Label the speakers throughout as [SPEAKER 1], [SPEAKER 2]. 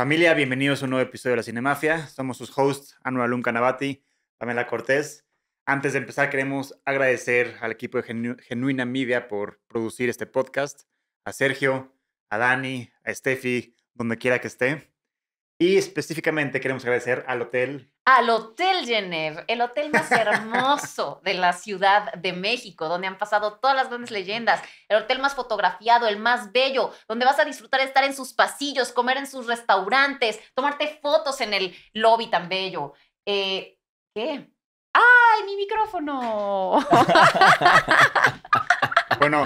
[SPEAKER 1] Familia, bienvenidos a un nuevo episodio de la Cinemafia. Somos sus hosts, Anu Alum Canavati, Pamela Cortés. Antes de empezar, queremos agradecer al equipo de Genu- Genuina Media por producir este podcast, a Sergio, a Dani, a Steffi, donde quiera que esté. Y específicamente queremos agradecer al hotel
[SPEAKER 2] al Hotel Genève, el hotel más hermoso de la Ciudad de México, donde han pasado todas las grandes leyendas, el hotel más fotografiado, el más bello, donde vas a disfrutar estar en sus pasillos, comer en sus restaurantes, tomarte fotos en el lobby tan bello. Eh, ¿Qué? ¡Ay, mi micrófono!
[SPEAKER 1] Bueno,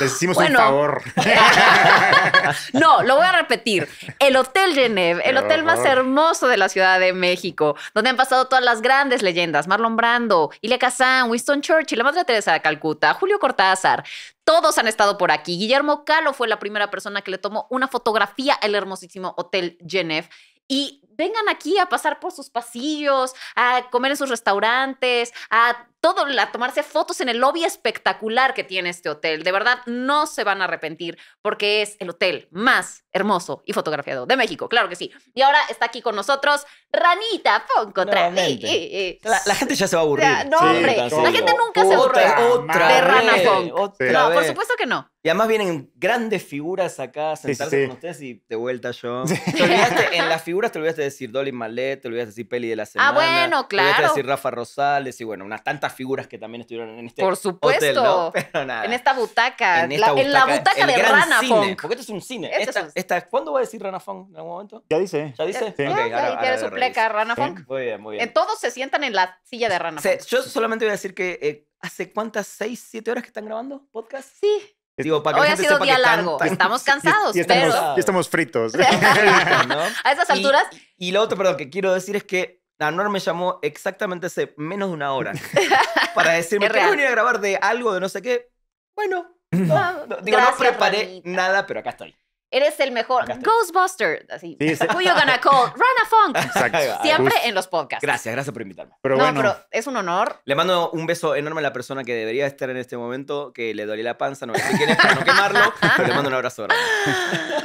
[SPEAKER 1] les hicimos
[SPEAKER 2] Bueno.
[SPEAKER 1] un favor.
[SPEAKER 2] No, lo voy a repetir. El Hotel Genève, el hotel más hermoso de la Ciudad de México, donde han pasado todas las grandes leyendas, Marlon Brando, Ilia Kazan, Winston Churchill, la Madre Teresa de Calcuta, Julio Cortázar. Todos han estado por aquí. Guillermo Calo fue la primera persona que le tomó una fotografía al hermosísimo Hotel Genève. Y vengan aquí a pasar por sus pasillos, a comer en sus restaurantes, a todo, a tomarse fotos en el lobby espectacular que tiene este hotel. De verdad, no se van a arrepentir porque es el hotel más hermoso y fotografiado de México, claro que sí. Y ahora está aquí con nosotros Ranita otra.
[SPEAKER 3] Nuevamente. La, la gente ya se va a aburrir.
[SPEAKER 2] No,
[SPEAKER 1] Sí,
[SPEAKER 2] hombre, la gente nunca se aburre
[SPEAKER 3] Otra, otra
[SPEAKER 2] de Rana
[SPEAKER 3] otra
[SPEAKER 2] No, por supuesto que no.
[SPEAKER 3] Y además vienen grandes figuras acá a
[SPEAKER 1] Sí, sí,
[SPEAKER 3] sentarse
[SPEAKER 1] sí.
[SPEAKER 3] con ustedes y de vuelta yo. Te olvidaste, en las figuras te olvidaste de decir Dolly Malet, te olvidaste de decir Peli de la Semana.
[SPEAKER 2] Ah, bueno,
[SPEAKER 3] Te olvidaste
[SPEAKER 2] claro.
[SPEAKER 3] de decir Rafa Rosales y bueno, unas tantas figuras que también estuvieron en este
[SPEAKER 2] Por supuesto.
[SPEAKER 3] hotel, ¿no? Pero nada.
[SPEAKER 2] En esta butaca,
[SPEAKER 3] En
[SPEAKER 2] la-
[SPEAKER 3] esta
[SPEAKER 2] en la butaca
[SPEAKER 3] el
[SPEAKER 2] de
[SPEAKER 3] gran
[SPEAKER 2] Rana
[SPEAKER 3] cine,
[SPEAKER 2] Funk.
[SPEAKER 3] Porque esto es un cine.
[SPEAKER 2] Este es
[SPEAKER 3] Esta,
[SPEAKER 2] un-
[SPEAKER 3] esta- ¿Cuándo va a decir Rana Funk en algún momento?
[SPEAKER 1] Ya dice.
[SPEAKER 3] ¿Ya dice?
[SPEAKER 1] Sí.
[SPEAKER 2] Ya,
[SPEAKER 3] Ok,
[SPEAKER 2] ya,
[SPEAKER 3] ahora-
[SPEAKER 2] ahí
[SPEAKER 3] ahora
[SPEAKER 2] tiene
[SPEAKER 3] lo
[SPEAKER 2] su pleca. Rana
[SPEAKER 1] Sí.
[SPEAKER 2] Funk.
[SPEAKER 3] Muy bien, muy bien.
[SPEAKER 2] En todos se sientan en la silla de Rana Funk.
[SPEAKER 3] yo solamente voy a decir que eh, ¿hace cuántas? ¿Seis, siete horas que están grabando podcast?
[SPEAKER 2] Sí.
[SPEAKER 3] Digo, para que
[SPEAKER 2] Hoy ha sido día largo. Estamos cansados,
[SPEAKER 1] Y estamos,
[SPEAKER 2] pero
[SPEAKER 1] y estamos fritos.
[SPEAKER 3] ¿no?
[SPEAKER 2] a esas
[SPEAKER 3] Y-
[SPEAKER 2] alturas
[SPEAKER 3] Y, lo otro, perdón, que quiero decir es que Anuar me llamó exactamente hace menos de una hora para decirme
[SPEAKER 2] Es
[SPEAKER 3] que
[SPEAKER 2] real.
[SPEAKER 3] venir a grabar de algo de no sé qué. Bueno, no,
[SPEAKER 2] Ah,
[SPEAKER 3] no, digo,
[SPEAKER 2] gracias,
[SPEAKER 3] no preparé
[SPEAKER 2] Ranita.
[SPEAKER 3] nada, pero acá estoy.
[SPEAKER 2] eres el mejor. Ghostbuster. Así.
[SPEAKER 1] Sí, sí.
[SPEAKER 2] Who you gonna call? Rana Funk.
[SPEAKER 1] Exacto.
[SPEAKER 2] Siempre
[SPEAKER 1] Justo.
[SPEAKER 2] en los podcasts.
[SPEAKER 3] Gracias, gracias por invitarme.
[SPEAKER 1] Pero
[SPEAKER 2] no,
[SPEAKER 1] bueno,
[SPEAKER 2] pero es un honor.
[SPEAKER 3] Le mando un beso enorme a la persona que debería estar en este momento, que le dolía la panza, no decir quién es para no quemarlo, pero le mando un abrazo grande.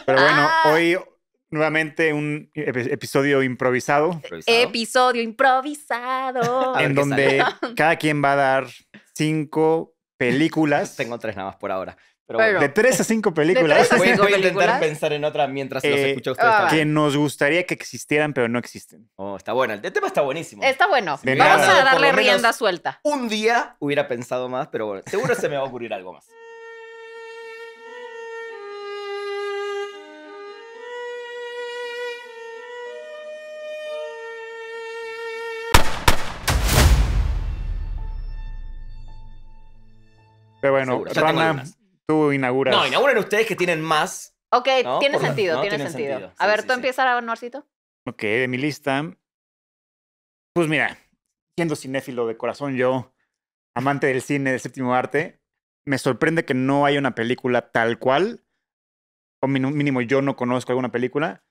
[SPEAKER 1] pero bueno,
[SPEAKER 2] Ah.
[SPEAKER 1] hoy nuevamente un epi- episodio improvisado
[SPEAKER 3] Improvisado.
[SPEAKER 2] Episodio improvisado.
[SPEAKER 1] En donde cada quien va a dar cinco películas.
[SPEAKER 3] Tengo tres nada más por ahora. Pero bueno.
[SPEAKER 1] De tres a cinco películas
[SPEAKER 2] tres a
[SPEAKER 3] Voy,
[SPEAKER 2] cinco
[SPEAKER 3] voy a intentar
[SPEAKER 2] películas.
[SPEAKER 3] pensar en otra mientras los
[SPEAKER 1] Eh,
[SPEAKER 3] escucho a ustedes
[SPEAKER 2] ah,
[SPEAKER 1] que nos gustaría que existieran, pero no existen.
[SPEAKER 3] Oh, está bueno. El tema está buenísimo.
[SPEAKER 2] Está bueno.
[SPEAKER 1] De
[SPEAKER 2] Vamos
[SPEAKER 1] nada.
[SPEAKER 2] a darle rienda suelta.
[SPEAKER 3] Un día hubiera pensado más, pero bueno, seguro se me va a ocurrir algo más.
[SPEAKER 1] Pero bueno,
[SPEAKER 3] Seguro, ya tengo
[SPEAKER 1] Rana,
[SPEAKER 3] algunas.
[SPEAKER 1] tú inauguras.
[SPEAKER 3] No, inauguren ustedes que tienen más.
[SPEAKER 2] Ok,
[SPEAKER 3] No,
[SPEAKER 2] tiene
[SPEAKER 3] por
[SPEAKER 2] sentido,
[SPEAKER 3] no,
[SPEAKER 2] tiene,
[SPEAKER 3] tiene
[SPEAKER 2] sentido.
[SPEAKER 3] sentido.
[SPEAKER 2] A
[SPEAKER 3] Sí,
[SPEAKER 2] ver,
[SPEAKER 3] sí,
[SPEAKER 2] tú
[SPEAKER 3] sí.
[SPEAKER 2] empiezas, Anuarcito.
[SPEAKER 1] Ok, de mi lista. Pues mira, siendo cinéfilo de corazón yo, amante del cine, del séptimo arte, me sorprende que no haya una película tal cual, o minu- mínimo yo no conozco alguna película,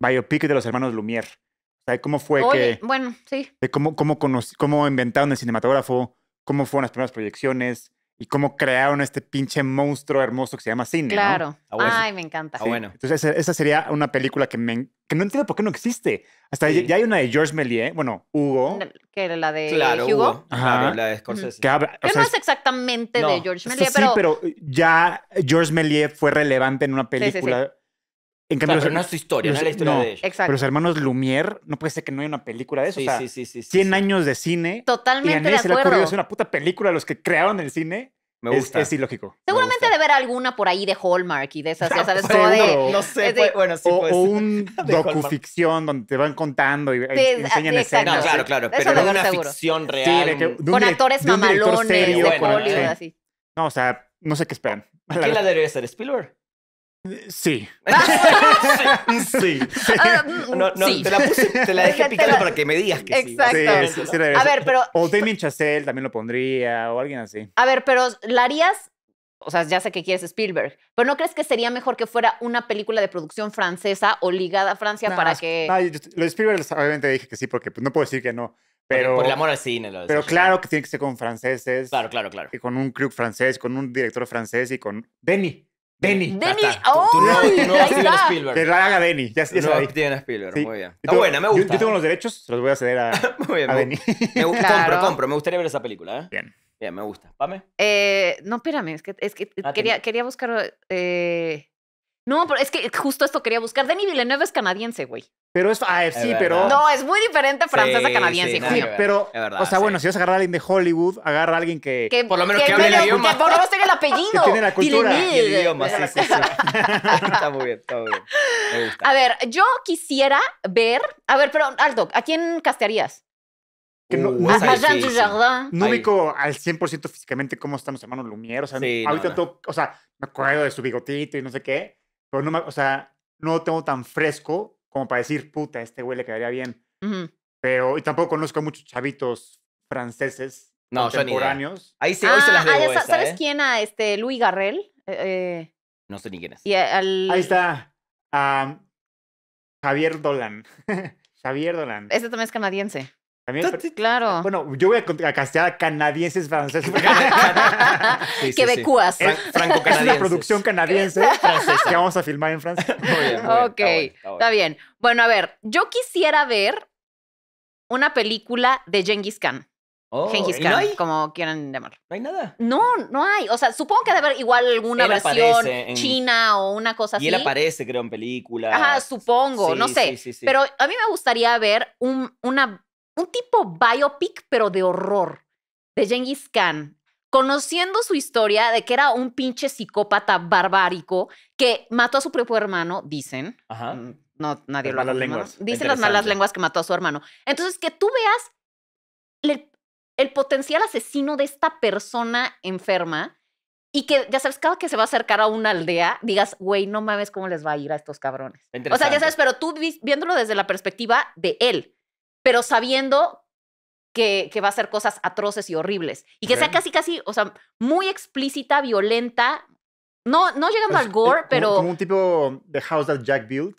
[SPEAKER 1] biopic de los hermanos Lumière. O sea, cómo fue
[SPEAKER 2] Oye,
[SPEAKER 1] que,
[SPEAKER 2] bueno, sí.
[SPEAKER 1] de cómo, cómo, conoc- cómo inventaron el cinematógrafo, cómo fueron las primeras proyecciones y cómo crearon este pinche monstruo hermoso que se llama cine. ¿no?
[SPEAKER 2] Claro.
[SPEAKER 3] Ah, bueno.
[SPEAKER 2] Ay, me encanta.
[SPEAKER 3] Ah, bueno.
[SPEAKER 1] Entonces, esa, esa sería una película que, me, que no entiendo por qué no existe. Hasta
[SPEAKER 3] Sí.
[SPEAKER 1] ya, ya hay una de George Méliès, bueno, Hugo,
[SPEAKER 2] Que era la de
[SPEAKER 3] Claro,
[SPEAKER 2] Hugo.
[SPEAKER 3] Hugo.
[SPEAKER 1] Ajá.
[SPEAKER 3] Claro, la de Scorsese.
[SPEAKER 1] que habla.
[SPEAKER 2] Que
[SPEAKER 1] o sea,
[SPEAKER 2] no es exactamente
[SPEAKER 3] no,
[SPEAKER 2] de George
[SPEAKER 1] o sea,
[SPEAKER 2] Méliès,
[SPEAKER 1] sí,
[SPEAKER 2] pero,
[SPEAKER 1] pero ya George Méliès fue relevante en una
[SPEAKER 2] sí, sí.
[SPEAKER 1] película. En cambio,
[SPEAKER 3] Claro, pero
[SPEAKER 1] los-
[SPEAKER 3] no es su historia, no
[SPEAKER 1] los-
[SPEAKER 3] es la historia
[SPEAKER 1] no.
[SPEAKER 3] de ellos.
[SPEAKER 2] Exacto.
[SPEAKER 1] pero los hermanos Lumière, no puede ser que no haya una película de eso.
[SPEAKER 3] Sí,
[SPEAKER 1] o sea,
[SPEAKER 3] sí, sí, sí, sí,
[SPEAKER 1] 100
[SPEAKER 3] sí.
[SPEAKER 1] años de cine y a
[SPEAKER 2] Totalmente
[SPEAKER 1] nadie
[SPEAKER 2] de
[SPEAKER 1] se le ha ocurrido hacer una puta película a los que crearon el cine.
[SPEAKER 3] Me
[SPEAKER 1] Es-
[SPEAKER 3] gusta.
[SPEAKER 1] Es, ilógico.
[SPEAKER 2] Seguramente debe haber alguna por ahí de Hallmark y de esas, ya sabes,
[SPEAKER 1] Seguro.
[SPEAKER 2] como de...
[SPEAKER 3] No sé,
[SPEAKER 2] es de-
[SPEAKER 3] puede- bueno, sí
[SPEAKER 1] o,
[SPEAKER 3] puede
[SPEAKER 1] o
[SPEAKER 3] ser.
[SPEAKER 1] un
[SPEAKER 3] De
[SPEAKER 1] docuficción donde te van contando y, y
[SPEAKER 2] Sí,
[SPEAKER 1] enseñan
[SPEAKER 2] sí,
[SPEAKER 1] escenas.
[SPEAKER 3] No,
[SPEAKER 2] sí.
[SPEAKER 3] claro, claro. Pero no
[SPEAKER 2] haber
[SPEAKER 3] una
[SPEAKER 2] seguro.
[SPEAKER 3] ficción
[SPEAKER 1] Sí,
[SPEAKER 3] real.
[SPEAKER 1] de que- de un
[SPEAKER 2] Con actores
[SPEAKER 1] de
[SPEAKER 2] mamalones
[SPEAKER 1] serio,
[SPEAKER 2] de Hollywood,
[SPEAKER 1] sí.
[SPEAKER 2] así.
[SPEAKER 1] No, o sea, no sé qué esperan.
[SPEAKER 3] ¿Quién la debería ser? ¿Spielberg?
[SPEAKER 1] Sí.
[SPEAKER 3] sí.
[SPEAKER 2] Ah, mm,
[SPEAKER 3] No, no,
[SPEAKER 2] sí.
[SPEAKER 3] te la puse, te la dejé picando
[SPEAKER 2] la-
[SPEAKER 3] para que me digas que sí.
[SPEAKER 2] Exacto.
[SPEAKER 1] Sí,
[SPEAKER 3] básicamente,
[SPEAKER 1] sí, sí
[SPEAKER 2] A ver, pero,
[SPEAKER 1] O Damien Chazelle también lo pondría, o alguien así.
[SPEAKER 2] a ver, pero ¿la harías? O sea, ya sé que quieres Spielberg, pero ¿no crees que sería mejor que fuera una película de producción francesa o ligada a Francia
[SPEAKER 1] No,
[SPEAKER 2] para
[SPEAKER 1] es-
[SPEAKER 2] que...
[SPEAKER 1] no, yo- lo de Spielberg obviamente dije que sí, porque pues, no puedo decir que no.
[SPEAKER 3] Por-
[SPEAKER 1] Pero,
[SPEAKER 3] Por el amor al cine. Lo
[SPEAKER 1] pero claro que tiene que ser con franceses,
[SPEAKER 3] Claro, claro, claro.
[SPEAKER 1] y con un crew francés, con un director francés y con Denis. Denny.
[SPEAKER 2] Denny. ¡oh!
[SPEAKER 3] Tu nuevo, tu nuevo Steven. Spielberg.
[SPEAKER 1] Que la haga Denny. Ya, ya di.
[SPEAKER 3] Steven Spielberg,
[SPEAKER 1] Sí.
[SPEAKER 3] muy bien.
[SPEAKER 1] Yo
[SPEAKER 3] Está
[SPEAKER 1] tengo-
[SPEAKER 3] buena, me
[SPEAKER 1] yo-
[SPEAKER 3] gusta.
[SPEAKER 1] Yo, tengo los derechos, se los voy a ceder a,
[SPEAKER 3] Muy bien,
[SPEAKER 1] a
[SPEAKER 3] me,
[SPEAKER 1] Denny.
[SPEAKER 3] me gu-
[SPEAKER 2] Claro.
[SPEAKER 3] compro, compro. Me gustaría ver esa película, ¿eh?
[SPEAKER 1] Bien.
[SPEAKER 3] Bien, me gusta. ¿Pame?
[SPEAKER 2] Eh, no, espérame, es que, es que
[SPEAKER 3] Ah,
[SPEAKER 2] quería, quería buscar. eh, No, pero es que justo esto quería buscar. Denis Villeneuve es canadiense, güey.
[SPEAKER 1] Pero es, ah, sí,
[SPEAKER 3] verdad.
[SPEAKER 1] pero.
[SPEAKER 2] No, es muy diferente francesa
[SPEAKER 3] Sí,
[SPEAKER 2] canadiense,
[SPEAKER 3] sí,
[SPEAKER 2] hijo
[SPEAKER 3] nada
[SPEAKER 1] Sí, pero,
[SPEAKER 3] verdad,
[SPEAKER 1] o sea,
[SPEAKER 3] sí.
[SPEAKER 1] bueno, si vas a agarrar a alguien de Hollywood, agarra a alguien que,
[SPEAKER 2] Que,
[SPEAKER 3] Por lo menos que hable el idioma.
[SPEAKER 2] Que por lo menos tenga el apellido.
[SPEAKER 1] que tiene la cultura.
[SPEAKER 3] Y el idioma, sí, sí, sí. está muy bien, está muy bien. Me gusta.
[SPEAKER 2] A ver, yo quisiera ver. A ver, pero Aldo, ¿a quién castearías?
[SPEAKER 1] que no,
[SPEAKER 3] Uh,
[SPEAKER 1] no,
[SPEAKER 2] A,
[SPEAKER 1] no ubico al 100% físicamente cómo están los hermanos Lumière. O sea,
[SPEAKER 3] Sí, no,
[SPEAKER 1] ahorita
[SPEAKER 3] no.
[SPEAKER 1] todo- o sea, me acuerdo de su bigotito y no sé qué, pero no, me- o sea, no lo tengo tan fresco como para decir, puta, este güey le quedaría bien. Pero, y tampoco conozco a muchos chavitos franceses
[SPEAKER 3] No, yo ni idea.
[SPEAKER 1] contemporáneos.
[SPEAKER 3] Ahí sí, hoy se las
[SPEAKER 2] Ah, ah,
[SPEAKER 3] debo esa,
[SPEAKER 2] ¿Sabes
[SPEAKER 3] ¿eh?
[SPEAKER 2] quién? A este Louis Garrel. Eh, eh,
[SPEAKER 3] No sé ni quién es.
[SPEAKER 2] y a- al,
[SPEAKER 1] Ahí está. am, Javier Dolan. Javier Dolan.
[SPEAKER 2] Ese también es canadiense.
[SPEAKER 1] También, pero-
[SPEAKER 2] Claro.
[SPEAKER 1] bueno, yo voy a, a castear a canadienses franceses.
[SPEAKER 3] Sí, sí, sí.
[SPEAKER 2] Quebecuas.
[SPEAKER 3] Fran-
[SPEAKER 1] es una producción canadiense
[SPEAKER 3] Francesa.
[SPEAKER 1] que vamos a filmar en Francia.
[SPEAKER 3] Muy bien, muy bien,
[SPEAKER 2] Ok,
[SPEAKER 3] está bueno, está
[SPEAKER 2] Está
[SPEAKER 3] bueno.
[SPEAKER 2] bien. Bueno, a ver, yo quisiera ver una película de Genghis Khan.
[SPEAKER 3] Oh,
[SPEAKER 2] Genghis
[SPEAKER 3] ¿y
[SPEAKER 2] Khan,
[SPEAKER 3] ¿No hay?
[SPEAKER 2] como quieran llamarlo.
[SPEAKER 3] ¿No hay nada?
[SPEAKER 2] No, no hay. O sea, supongo que debe haber igual alguna
[SPEAKER 3] Él
[SPEAKER 2] versión
[SPEAKER 3] en-
[SPEAKER 2] china o una cosa
[SPEAKER 3] Y él
[SPEAKER 2] así.
[SPEAKER 3] aparece, creo, en películas.
[SPEAKER 2] Ajá, supongo, no sé.
[SPEAKER 3] sí, sí, sí.
[SPEAKER 2] Pero a mí me gustaría ver un, una, un tipo biopic, pero de horror, de Genghis Khan, conociendo su historia de que era un pinche psicópata barbárico que mató a su propio hermano, dicen.
[SPEAKER 3] Ajá.
[SPEAKER 2] Mm, No, nadie
[SPEAKER 1] Las
[SPEAKER 2] lo
[SPEAKER 1] malas lenguas.
[SPEAKER 2] Dicen las malas lenguas que mató a su hermano. Entonces, que tú veas el, el potencial asesino de esta persona enferma y que, ya sabes, cada que se va a acercar a una aldea, digas, güey, no mames cómo les va a ir a estos cabrones. O sea, ya sabes, pero tú viéndolo desde la perspectiva de él, pero sabiendo que, que va a hacer cosas atroces y horribles. Y que sea casi, casi, o sea, muy explícita, violenta. No, no llegando al
[SPEAKER 1] Es-
[SPEAKER 2] gore,
[SPEAKER 1] eh,
[SPEAKER 2] pero...
[SPEAKER 1] Como un tipo de House That Jack Built.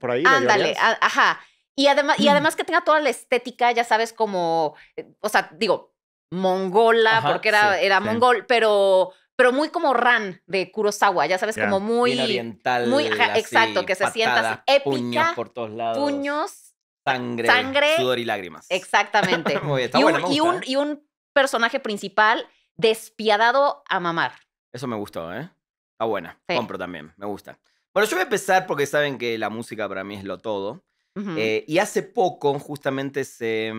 [SPEAKER 1] Por ahí. ¿lo
[SPEAKER 2] Ándale, a- ajá. Y además, y además que tenga toda la estética, ya sabes, como, eh, o sea, digo, mongola,
[SPEAKER 3] Ajá,
[SPEAKER 2] porque era,
[SPEAKER 3] sí,
[SPEAKER 2] era
[SPEAKER 1] sí.
[SPEAKER 2] mongol, pero, pero muy como Ran de Kurosawa, ya sabes, como muy
[SPEAKER 3] Bien oriental.
[SPEAKER 2] muy- ajá,
[SPEAKER 3] así,
[SPEAKER 2] exacto, que se sienta así, épica,
[SPEAKER 3] Puños por todos lados.
[SPEAKER 2] puños,
[SPEAKER 3] Sangre,
[SPEAKER 2] sangre,
[SPEAKER 3] sudor y lágrimas.
[SPEAKER 2] exactamente.
[SPEAKER 3] Muy bien, está
[SPEAKER 2] y, un, y,
[SPEAKER 3] ¿eh?
[SPEAKER 2] y un personaje principal despiadado a mamar.
[SPEAKER 3] Eso me gustó, ¿eh? Está buena.
[SPEAKER 2] Sí.
[SPEAKER 3] Compro también, me gusta. Bueno, yo voy a empezar porque saben que la música para mí es lo todo. Eh, y hace poco justamente se,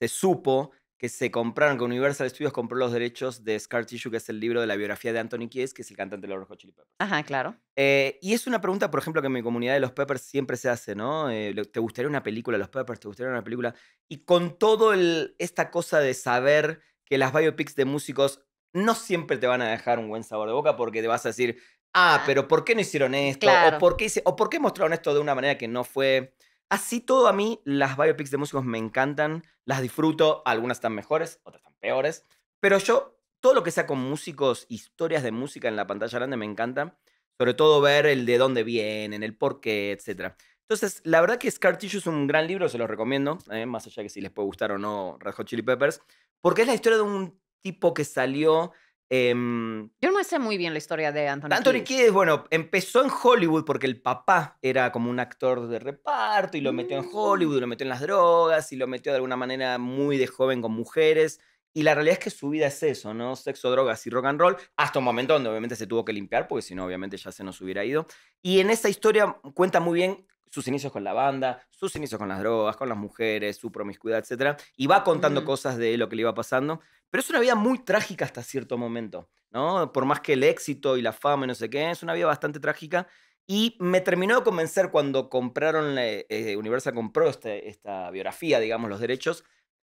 [SPEAKER 3] se supo que se compraron, que Universal Studios compró los derechos de Scar Tissue, que es el libro de la biografía de Anthony Kiedis, que es el cantante de los Hot Chili Peppers.
[SPEAKER 2] Ajá, claro.
[SPEAKER 3] Eh, y es una pregunta, por ejemplo, que en mi comunidad de los Peppers siempre se hace, ¿no? Eh, ¿Te gustaría una película de los Peppers? ¿Te gustaría una película? Y con todo el, esta cosa de saber que las biopics de músicos no siempre te van a dejar un buen sabor de boca porque te vas a decir, ah,
[SPEAKER 2] Ah,
[SPEAKER 3] pero ¿por qué no hicieron esto?
[SPEAKER 2] claro.
[SPEAKER 3] O, ¿por qué hice- ¿O por qué mostraron esto de una manera que no fue... Así todo a mí, las biopics de músicos me encantan, las disfruto, algunas están mejores, otras están peores, pero yo, todo lo que sea con músicos, historias de música en la pantalla grande me encanta, sobre todo ver el de dónde vienen, el por qué, etc. Entonces, la verdad que Scar Tissue es un gran libro, se lo recomiendo, eh, más allá de que si les puede gustar o no Red Hot Chili Peppers, porque es la historia de un tipo que salió... em,
[SPEAKER 2] Yo no sé muy bien la historia de Anthony.
[SPEAKER 3] Anthony
[SPEAKER 2] Kiedis.
[SPEAKER 3] Kiedis, bueno, empezó en Hollywood porque el papá era como un actor de reparto y lo metió en
[SPEAKER 2] Mm.
[SPEAKER 3] Hollywood, lo metió en las drogas y lo metió de alguna manera muy de joven con mujeres. Y la realidad es que su vida es eso, ¿no? Sexo, drogas y rock and roll, hasta un momento donde obviamente se tuvo que limpiar, porque si no, obviamente ya se nos hubiera ido. Y en esa historia cuenta muy bien sus inicios con la banda, sus inicios con las drogas, con las mujeres, su promiscuidad, etc. Y va contando
[SPEAKER 2] Mm.
[SPEAKER 3] cosas de lo que le iba pasando. Pero es una vida muy trágica hasta cierto momento, ¿no? Por más que el éxito y la fama y no sé qué, es una vida bastante trágica. Y me terminó de convencer cuando compraron, la- eh, Universal compró este- esta biografía, digamos, los derechos,